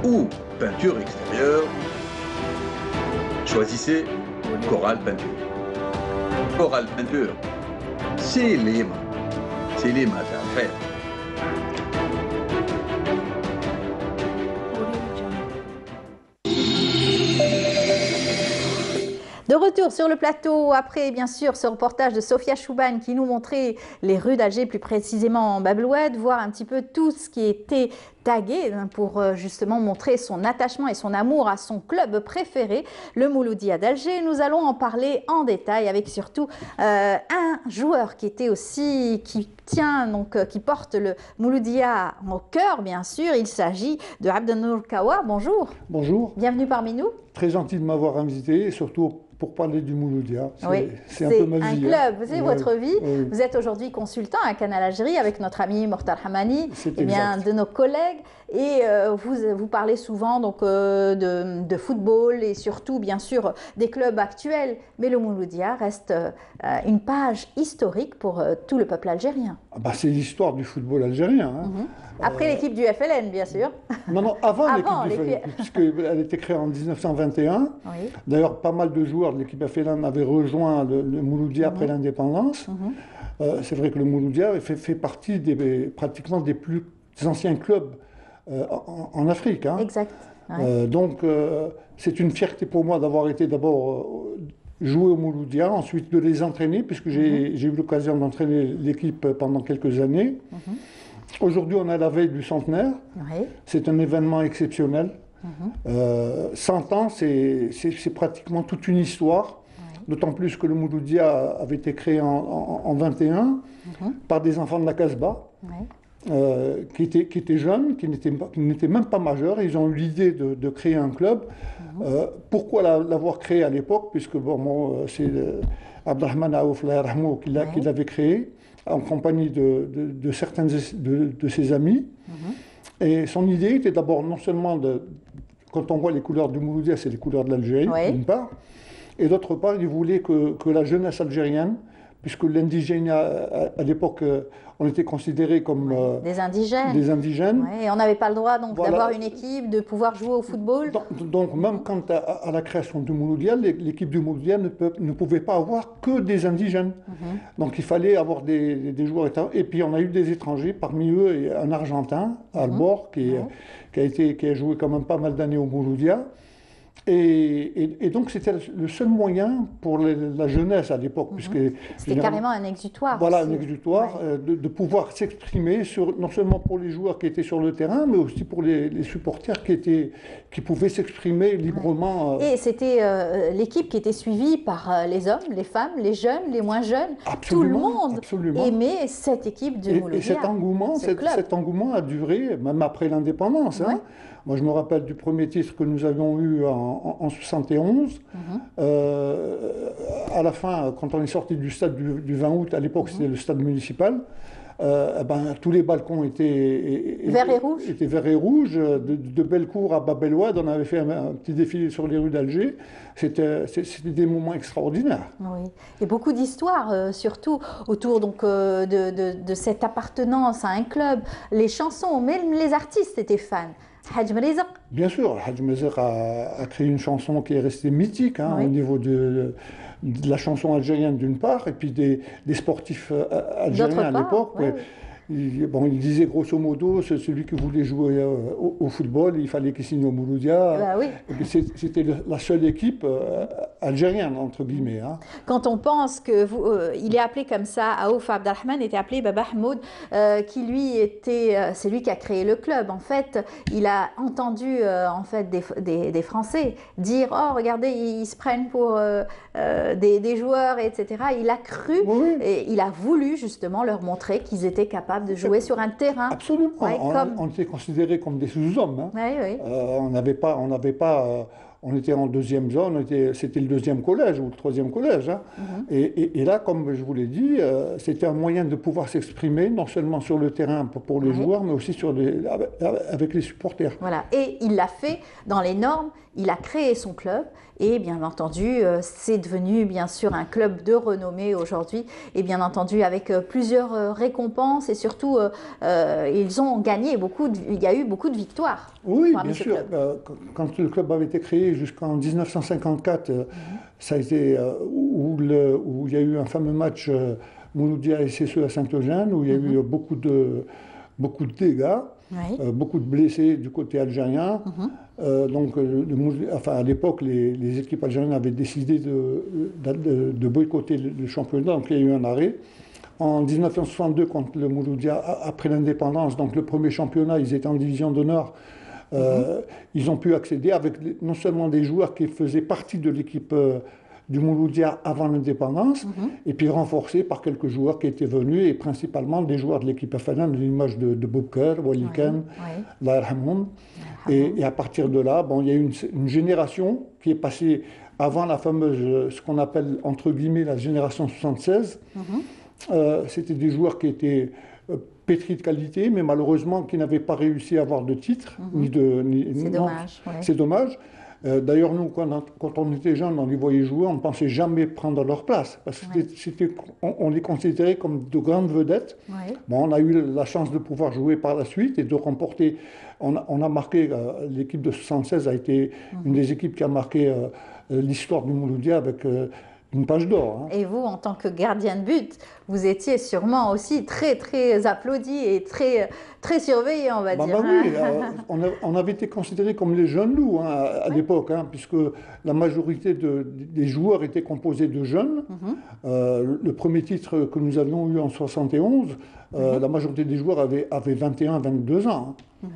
ou peinture extérieure, choisissez Coral Peinture. Coral Peinture, c'est les c'est les à De retour sur le plateau, après bien sûr ce reportage de Sofia Chouban qui nous montrait les rues d'Alger, plus précisément en Babloued, voir un petit peu tout ce qui était tagué hein, pour euh, justement montrer son attachement et son amour à son club préféré, le Mouloudia d'Alger. Nous allons en parler en détail avec surtout euh, un joueur qui était aussi, qui tient donc, euh, qui porte le Mouloudia au cœur bien sûr. Il s'agit de Abdenour Kawa. Bonjour. Bonjour. Bienvenue parmi nous. Très gentil de m'avoir invité et surtout pour parler du Mouloudia. Oui, c'est un peu ma un vie. club, hein. c'est Ouais, votre vie. oui. Vous êtes aujourd'hui consultant à Canal Algérie avec notre ami Mortar Hamani, C'est et bien exact. de nos collègues. Et euh, vous, vous parlez souvent donc, euh, de, de football et surtout, bien sûr, des clubs actuels. Mais le Mouloudia reste euh, une page historique pour tout le peuple algérien. Ah bah, c'est l'histoire du football algérien. hein. Après l'équipe du FLN, bien sûr. Non, non, avant, Avant, l'équipe du FLN, puisqu'elle a été créée en 1921. Oui. D'ailleurs, pas mal de joueurs de l'équipe FLN avaient rejoint le, le Mouloudia après l'indépendance. Euh, c'est vrai que le Mouloudia fait, fait partie des, pratiquement des plus anciens clubs euh, en, en Afrique. hein. Exact. Ouais. Euh, donc, euh, c'est une fierté pour moi d'avoir été d'abord euh, jouer au Mouloudia, ensuite de les entraîner, puisque j'ai j'ai eu l'occasion d'entraîner l'équipe pendant quelques années. Aujourd'hui, on est à la veille du centenaire. Oui. C'est un événement exceptionnel. Euh, 100 ans, c'est pratiquement toute une histoire. D'autant plus que le Mouloudia avait été créé en, en- en 21 par des enfants de la Casbah. euh, qui, étaient, qui étaient jeunes, qui n'étaient même pas majeurs. Ils ont eu l'idée de, de créer un club. Euh, pourquoi la- l'avoir créé à l'époque? Puisque bon, euh, c'est Abdelrahman Aouf qui l'avait créé en compagnie de, de, de certains de, ses amis. Et son idée était d'abord non seulement de, quand on voit les couleurs du Mouloudia, c'est les couleurs de l'Algérie, Oui. d'une part, et d'autre part, il voulait que, que la jeunesse algérienne, puisque l'indigène à, à- à l'époque, euh, on était considérés comme euh, Des indigènes. des indigènes. Ouais, et on n'avait pas le droit donc Voilà. d'avoir une équipe, de pouvoir jouer au football. Donc, donc même quand à, à la création du Mouloudia, l'é- l'équipe du Mouloudia ne, peut- ne pouvait pas avoir que des indigènes. Donc il fallait avoir des, joueurs. Et puis on a eu des étrangers, parmi eux un Argentin, Albor, qui, qui, a été, qui a joué quand même pas mal d'années au Mouloudia. Et, et- et donc c'était le seul moyen pour les- la jeunesse à l'époque, puisque C'était carrément un exutoire. voilà, aussi. un exutoire, euh, de, de pouvoir s'exprimer non seulement pour les joueurs qui étaient sur le terrain, mais aussi pour les, les supporters qui, étaient, qui pouvaient s'exprimer librement. euh, Et c'était euh, l'équipe qui était suivie par les hommes, les femmes, les jeunes, les moins jeunes. Tout le monde absolument. aimait cette équipe du Et, et cet engouement, ce cet, club. cet engouement a duré même après l'indépendance. hein. Moi, je me rappelle du premier titre que nous avions eu en, en, en 71. Mhm. Euh, à la fin, quand on est sorti du stade du, du 20 août, à l'époque c'était le stade municipal, euh, eh ben, tous les balcons étaient, Verts et rouges. étaient verts et rouges. De, de Bellecour à Babelwad, on avait fait un, un petit défilé sur les rues d'Alger. C'était des moments extraordinaires. Oui. Et beaucoup d'histoires, euh, surtout autour donc, euh, de, de- de cette appartenance à un club. Les chansons, même les artistes étaient fans. Hajj Bien sûr, Mezer a, a créé une chanson qui est restée mythique hein, Oui. au niveau de, de la chanson algérienne d'une part, et puis des, des sportifs euh, algériens à l'époque. oui, ouais. Il, bon, il disait grosso modo, celui qui voulait jouer euh, au, au football, il fallait qu'il signe au Mouloudia. Bah C'était la seule équipe euh, algérienne, entre guillemets. hein. Quand on pense que vous, euh, il est appelé comme ça, Aouf Abdelrahman était appelé Baba Hamoud, euh, qui lui était, euh, c'est lui qui a créé le club. En fait, il a entendu en fait des, des- des Français dire oh regardez ils, ils se prennent pour des, des joueurs etc. Il a cru et il a voulu justement leur montrer qu'ils étaient capables de jouer sur un terrain. Absolument. Ouais, on, comme- on était considérés comme des sous-hommes. hein. Oui, oui. On n'avait pas, on n'avait pas, on était en deuxième zone, on était- c'était le deuxième collège ou le troisième collège. hein. Mhm. et, et- et là, comme je vous l'ai dit, euh, c'était un moyen de pouvoir s'exprimer, non seulement sur le terrain pour, pour les joueurs, mais aussi sur les, avec, avec les supporters. Voilà, et il l'a fait dans les normes, il a créé son club et bien entendu euh, c'est devenu bien sûr un club de renommée aujourd'hui et bien entendu avec euh, plusieurs euh, récompenses et surtout euh, ils ont gagné beaucoup, de- il y a eu beaucoup de victoires Oui, bien sûr. club. Quand- le club avait été créé jusqu'en 1954, euh, ça a été où, le- où il y a eu un fameux match Mouloudia et SSE à Saint-Eugène, où il y a eu beaucoup de, beaucoup de dégâts. euh, beaucoup de blessés du côté algérien. Mhm. Euh, donc, euh, le enfin, à l'époque, les, les, équipes algériennes avaient décidé de, de, de, boycotter le, championnat, donc il y a eu un arrêt. En 1962, quand le Mouloudia, après l'indépendance, donc le premier championnat, ils étaient en division d'honneur, euh, mhm. ils ont pu accéder avec non seulement des joueurs qui faisaient partie de l'équipe du Mouloudia avant l'indépendance, mhm. et puis renforcé par quelques joueurs qui étaient venus, et principalement des joueurs de l'équipe FNN, l'image de, de Bouker, Waliken, oui, et, et, à partir de là, bon, il y a eu une, une, génération qui est passée avant la fameuse, ce qu'on appelle entre guillemets la génération 76. Mhm. Euh, C'était des joueurs qui étaient euh, pétris de qualité, mais malheureusement qui n'avaient pas réussi à avoir de titre. Mhm. ni de. C'est dommage. C'est dommage. Euh, D'ailleurs, nous, quand, on était jeunes, on les voyait jouer, on ne pensait jamais prendre leur place, parce qu'on on, les considérait comme de grandes vedettes. Bon, on a eu la chance de pouvoir jouer par la suite et de remporter. On a, on a marqué, euh, l'équipe de 76 a été mhm. une des équipes qui a marqué euh, l'histoire du Mouloudia avec une page d'or. Hein. Et vous, en tant que gardien de but, vous étiez sûrement aussi très, très applaudi et très, très surveillé, on va bah, dire. Bah oui, euh, on, avait été considérés comme les jeunes loups hein, à, l'époque, hein, puisque la majorité de, des joueurs étaient composés de jeunes. Mhm. euh, le premier titre que nous avions eu en 71, euh, mhm. la majorité des joueurs avaient, avaient 21, 22 ans. Oui.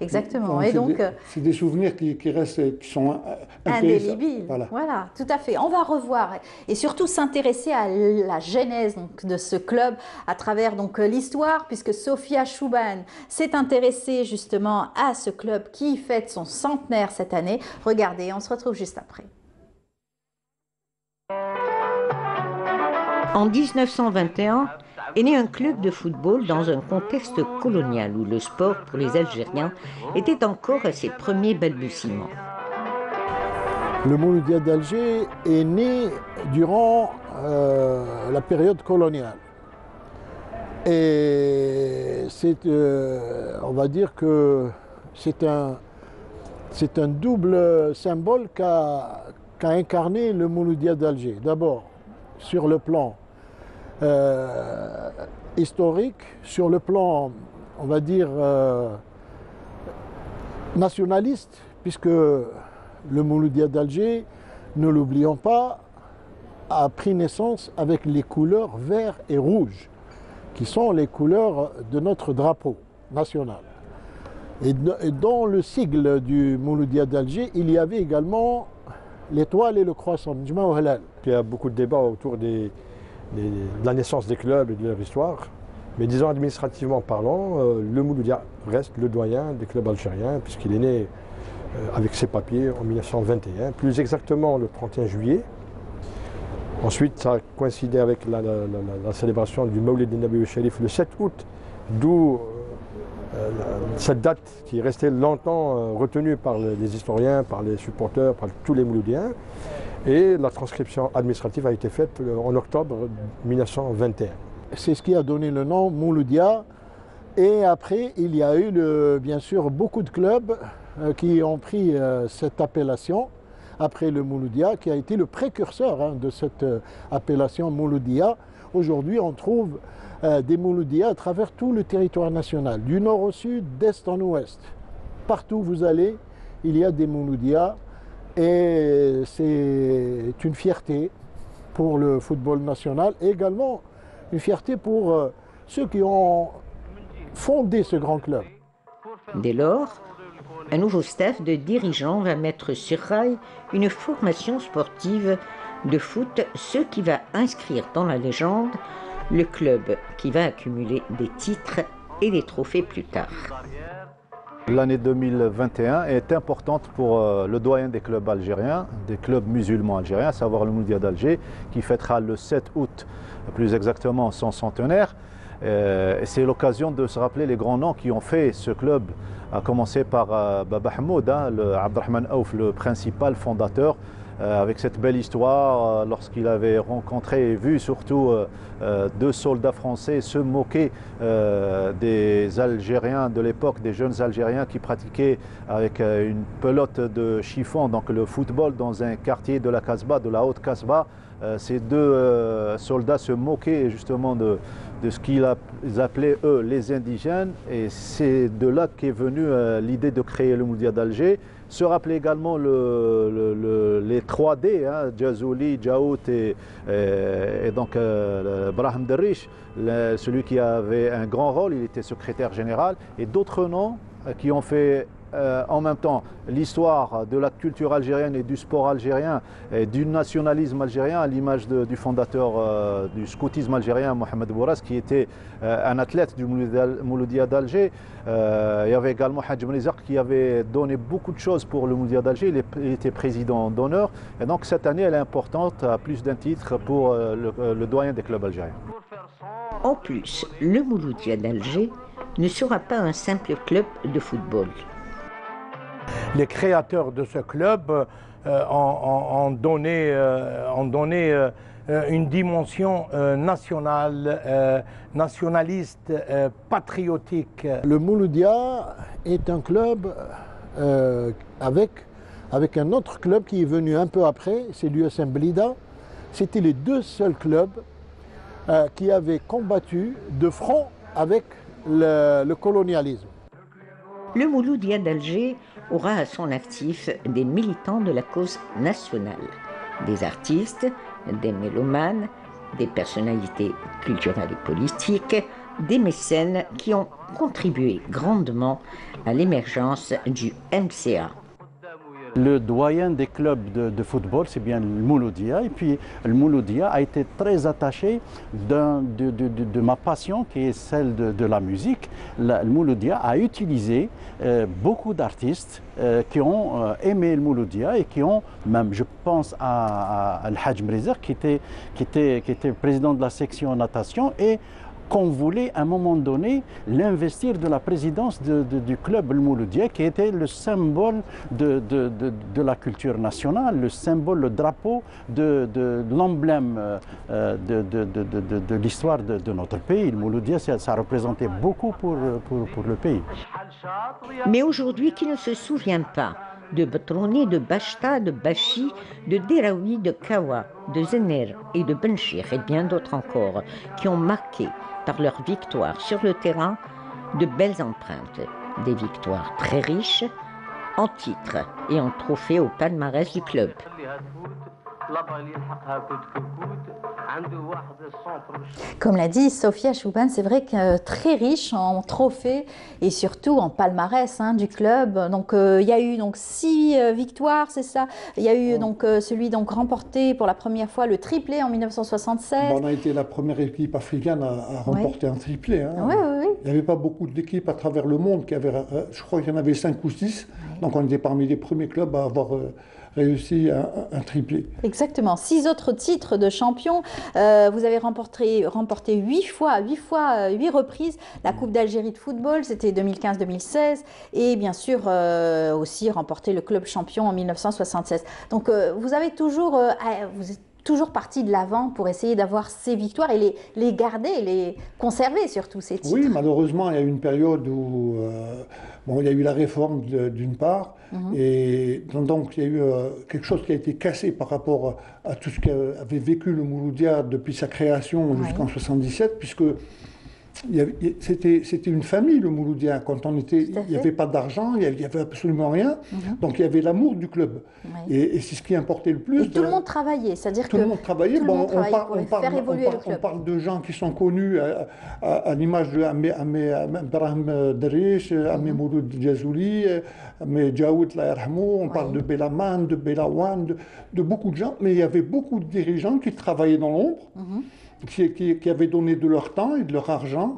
Exactement. et donc, euh, c'est des, souvenirs qui, qui, restent, qui sont indélébiles. Voilà. voilà. tout à fait. On va revoir et surtout s'intéresser à la genèse donc, de ce club à travers donc l'histoire, puisque Sophia Chouban s'est intéressée justement à ce club qui fête son centenaire cette année. Regardez, on se retrouve juste après. En 1921, est né un club de football dans un contexte colonial où le sport pour les Algériens était encore à ses premiers balbutiements. Le Mouloudia d'Alger est né durant euh, la période coloniale. Et c'est, euh, on va dire que c'est un, c'est un double symbole qu'a, qu'a incarné le Mouloudia d'Alger. D'abord, sur le plan euh, historique, sur le plan, on va dire, euh, nationaliste, puisque le Mouloudia d'Alger, ne l'oublions pas, a pris naissance avec les couleurs vert et rouge, qui sont les couleurs de notre drapeau national. Et, dans le sigle du Mouloudia d'Alger, il y avait également l'étoile et le croissant, Il y a beaucoup de débats autour des, de la naissance des clubs et de leur histoire. Mais disons administrativement parlant, euh, le Mouloudia reste le doyen des clubs algériens puisqu'il est né euh, avec ses papiers en 1921, plus exactement le 31 juillet. Ensuite, ça a coïncidé avec la, célébration du Maulid Nabi Sharif le 7 août, d'où euh, cette date qui est restée longtemps retenue par les historiens, par les supporters, par tous les Mouloudiens. Et la transcription administrative a été faite euh, en octobre 1921. C'est ce qui a donné le nom Mouloudia. Et après, il y a eu bien sûr beaucoup de clubs euh, qui ont pris euh, cette appellation après le Mouloudia, qui a été le précurseur hein, de cette appellation Mouloudia. Aujourd'hui, on trouve des Mouloudia à travers tout le territoire national, du nord au sud, d'est en ouest. Partout où vous allez, il y a des Mouloudia et c'est une fierté pour le football national et également une fierté pour euh, ceux qui ont fondé ce grand club. Dès lors, un nouveau staff de dirigeants va mettre sur rail une formation sportive de foot, ce qui va inscrire dans la légende le club qui va accumuler des titres et des trophées plus tard. L'année 2021 est importante pour euh, le doyen des clubs algériens, des clubs musulmans algériens, à savoir le Moudia d'Alger, qui fêtera le 7 août, plus exactement son centenaire. Euh, c'est l'occasion de se rappeler les grands noms qui ont fait ce club, à commencer par euh, Baba Hamoud, hein, le Abdelrahman Aouf, le principal fondateur, avec cette belle histoire euh, lorsqu'il avait rencontré et vu surtout euh, deux soldats français se moquer des Algériens de l'époque, des jeunes Algériens qui pratiquaient avec une pelote de chiffon, donc le football dans un quartier de la Casbah, de la Haute Casbah, ces deux soldats se moquaient justement de, de ce qu'ils appelaient eux les indigènes. Et c'est de là qu'est venue l'idée de créer le Moudia d'Alger se rappeler également les 3D, hein, Jazouli, et, donc euh, Brahim Derrish, celui qui avait un grand rôle, il était secrétaire général, et d'autres noms euh, qui ont fait euh, en même temps l'histoire de la culture algérienne et du sport algérien et du nationalisme algérien à l'image du fondateur euh, du scoutisme algérien Mohamed Bourras qui était euh, un athlète du Mouloudia d'Alger. il y avait également Hadj Mrizak qui avait donné beaucoup de choses pour le Mouloudia d'Alger. Il, était président d'honneur et donc cette année elle est importante à plus d'un titre pour le, le doyen des clubs algériens. En plus, le Mouloudia d'Alger ne sera pas un simple club de football les créateurs de ce club euh, ont, donné, euh, euh, une dimension nationale, nationaliste, patriotique. Le Mouloudia est un club avec, avec un autre club qui est venu un peu après, c'est l'USM Blida. C'était les deux seuls clubs qui avaient combattu de front avec le, le colonialisme. Le Mouloudia d'Alger aura à son actif des militants de la cause nationale, des artistes, des mélomanes, des personnalités culturelles et politiques, des mécènes qui ont contribué grandement à l'émergence du MCA. Le doyen des clubs de, football, c'est bien le Mouloudia. Et puis, le Mouloudia a été très attaché de, ma passion, qui est celle de, la musique. le Mouloudia a utilisé euh, beaucoup d'artistes euh, qui ont euh, aimé le Mouloudia et qui ont, même, je pense à, à, Hajj qui était, qui, était, qui était président de la section natation, et qu'on voulait à un moment donné l'investir de la présidence du club Le Mouloudia, qui était le symbole de, la culture nationale, le symbole, le drapeau de, l'emblème euh, de, l'histoire de, notre pays. Le Mouloudia, ça, représentait beaucoup pour, pour, le pays. Mais aujourd'hui, qui ne se souvient pas de Batrouni, de Bachta, de Bachi, de Deraoui, de Kawa, de Zener et de Benchir et bien d'autres encore, qui ont marqué par leur victoire sur le terrain de belles empreintes, des victoires très riches en titres et en trophées au palmarès du club. Comme l'a dit Sophia Chouban, c'est vrai que très riche en trophées et surtout en palmarès hein, du club. Donc euh, il y a eu donc six euh, victoires, c'est ça. Il y a eu donc euh, celui donc remporté pour la première fois le triplé en 1976. on a été la première équipe africaine à, remporter un triplé. Hein. il n'y avait pas beaucoup d'équipes à travers le monde qui avaient, je crois qu'il y en avait cinq ou six. Donc on était parmi les premiers clubs à avoir réussi un, triplé. Exactement. Six autres titres de champion. Euh, vous avez remporté, remporté huit fois, huit fois, euh, huit reprises la Coupe d'Algérie de football, c'était 2015-2016, et bien sûr euh, aussi remporté le club champion en 1976. Donc vous avez toujours, vous toujours parti de l'avant pour essayer d'avoir ces victoires et les, les garder, les conserver surtout ces titres. Oui, malheureusement, il y a eu une période où Bon, il y a eu la réforme d'une part, mhm. et donc il y a eu euh, quelque chose qui a été cassé par rapport à, tout ce qu'avait vécu le Mouloudia depuis sa création jusqu'en 77, puisque c'était une famille, le Mouloudia. Quand on était, il n'y avait pas d'argent, il n'y avait absolument rien. Mhm. Donc il y avait l'amour du club. Et, c'est ce qui importait le plus. Et tout le monde travaillait, c'est-à-dire que. Tout le monde travaillait. bon, on, parle, on, parle, de gens qui sont connus à, l'image de Abraham Derish, Amé Mouloud Djazouli, Amé Djaoud On parle de Belaman, de Belawan, de, beaucoup de gens. Mais il y avait beaucoup de dirigeants qui travaillaient dans l'ombre. Mhm qui, avaient donné de leur temps et de leur argent.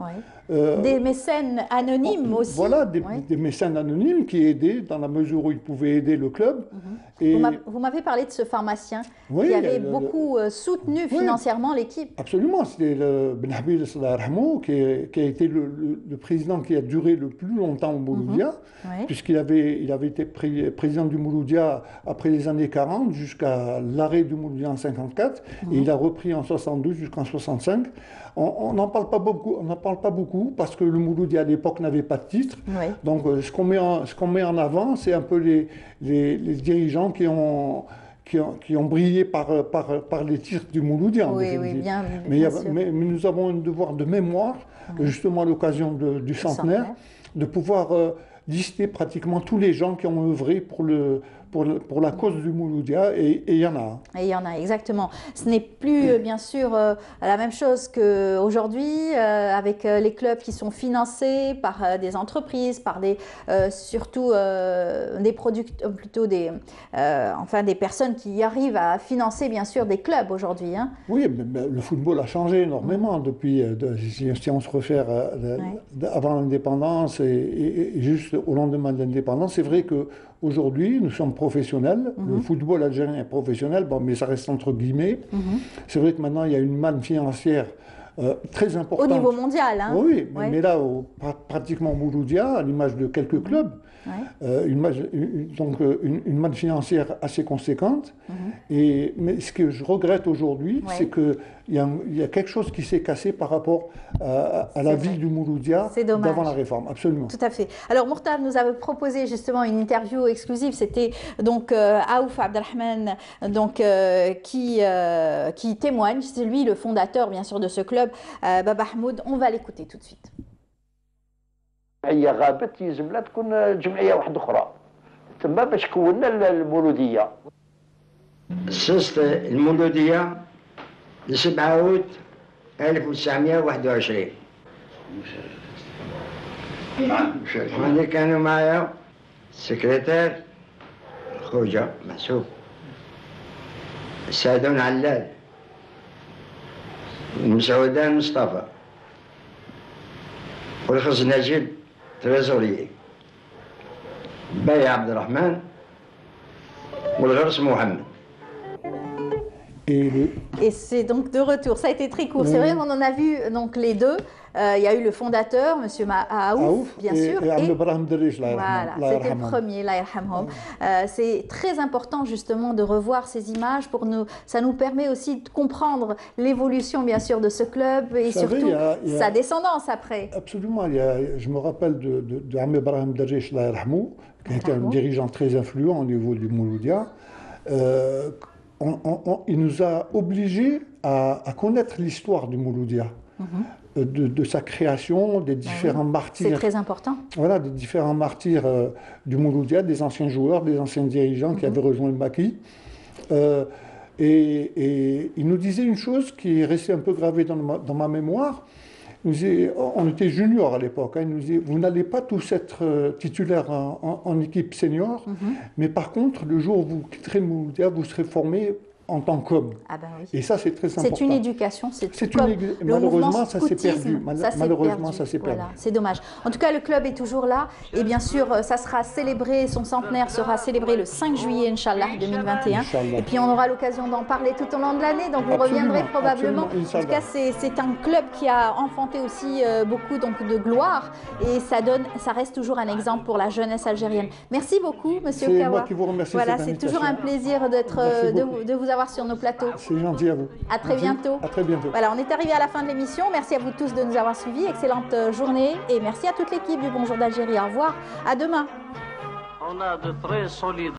Euh, des mécènes anonymes aussi. Voilà, des, mécènes anonymes qui aidaient dans la mesure où ils pouvaient aider le club. Mhm. Et vous m'avez parlé de ce pharmacien qui avait beaucoup euh, soutenu financièrement l'équipe. Absolument, c'était Ben Habib qui, qui, a été le, président qui a duré le plus longtemps au Mouloudia, mhm. puisqu'il avait, il avait été président du Mouloudia après les années 40 jusqu'à l'arrêt du Mouloudia en 54, et il a repris en 72 jusqu'en 65. On n'en parle pas beaucoup, on n'en parle pas beaucoup parce que le Mouloudi à l'époque n'avait pas de titre. Donc euh, ce qu'on met, en, met en avant, c'est un peu les, les, dirigeants qui ont, qui ont, qui ont brillé par, par, par les titres du Mouloudia. en Oui, oui, bien, mais, a- nous avons un devoir de mémoire, justement à l'occasion du centenaire, centenaire. de pouvoir euh, lister pratiquement tous les gens qui ont œuvré pour, le, pour, la cause du Mouloudia, et il y en a. Et il y en a, exactement. Ce n'est plus, euh, bien sûr, euh, la même chose qu'aujourd'hui, euh, avec les clubs qui sont financés par euh, des entreprises, par des, surtout des producteurs, plutôt des, enfin, des personnes qui arrivent à financer, bien sûr, des clubs aujourd'hui. hein. Oui, mais, mais le football a changé énormément depuis, de- si, si on se réfère de- avant l'indépendance et, et- et juste au lendemain de l'indépendance. C'est vrai qu'aujourd'hui, nous sommes professionnels. Le Mhm. football algérien est professionnel, bon, mais ça reste entre guillemets. C'est vrai que maintenant, il y a une manne financière euh, très Au importante. niveau mondial. Hein. Oui, mais, Ouais. mais là, au- pra- pratiquement au Mouloudia, à l'image de quelques clubs, Ouais. euh, une, donc, euh, une, une manne financière assez conséquente. Et, mais ce que je regrette aujourd'hui, Ouais. c'est qu'il y, a y a quelque chose qui s'est cassé par rapport à, à la ville du Mouloudia d'avant la réforme. Absolument. Tout à fait. Alors, Mourtar nous avait proposé justement une interview exclusive. C'était donc euh, Aouf Abdelrahman donc, qui, qui témoigne. C'est lui le fondateur, bien sûr, de ce club, Baba Hamoud. On va l'écouter tout de suite. هي غابت يلزم لها تكون جمعية واحدة أخرى. تما باش كونا المولودية. سست المولودية لسبعة عود 1921 اللي كانوا معايا السكرتير خوجة محسوب سعدون علال. ومسعودان مصطفى. والخزناجي تريزوريي باي عبد الرحمن والغرس محمد Et le, Et c'est donc de retour. Ça a été très court. C'est vrai qu'on en a vu donc les deux. Euh, il y a eu le fondateur, M. Aouf, bien et, sûr. et et- Allah Voilà, c'était le premier. Euh, c'est très important justement de revoir ces images pour nous. Ça nous permet aussi de comprendre l'évolution bien sûr de ce club et savez, surtout a- sa descendance après. Absolument. Il y a- je me rappelle de, de, de Ahmed Brahim Darjesh Allah yarhamou, qui était un dirigeant très influent au niveau du Mouloudia. Euh, on- on- on- il nous a obligés à, à connaître l'histoire du Mouloudia, euh, de, de sa création, des différents C'est martyrs. très important. Voilà, des différents martyrs euh, du Mouloudia, des anciens joueurs, des anciens dirigeants qui Mhm. avaient rejoint le maquis. Euh, et, et il nous disait une chose qui est restée un peu gravée dans ma, dans ma mémoire. Nous disait- on était juniors à l'époque. hein, il nous disait Vous n'allez pas tous être euh, titulaires en, en- en équipe senior, Mhm. mais par contre, le jour où vous quitterez Mouloudia, vous serez formés en tant qu'homme. Ah ben oui. Et ça, c'est très important. C'est une éducation, c'est tout une comme malheureusement, ça s'est perdu. Mal- ça malheureusement, perdu. ça s'est perdu. Voilà, c'est dommage. En tout cas, le club est toujours là et bien sûr, euh, ça sera célébré, son centenaire sera célébré le 5 juillet, Inch'Allah, 2021. Inch'Allah. Et puis on aura l'occasion d'en parler tout au long de l'année, donc vous Absolument, reviendrez probablement. En tout cas, c'est un club qui a enfanté aussi euh, beaucoup donc, de gloire et ça, donne, ça reste toujours un exemple pour la jeunesse algérienne. Merci beaucoup, Monsieur C'est Kawa. moi qui vous remercie Voilà, c'est toujours un plaisir d'être, euh, de vous avoir sur nos plateaux. C'est gentil à vous. À très Merci. bientôt. À très bientôt. Voilà, on est arrivé à la fin de l'émission. Merci à vous tous de nous avoir suivis. Excellente euh, journée et merci à toute l'équipe du Bonjour d'Algérie. Au revoir. À demain. On a de très solides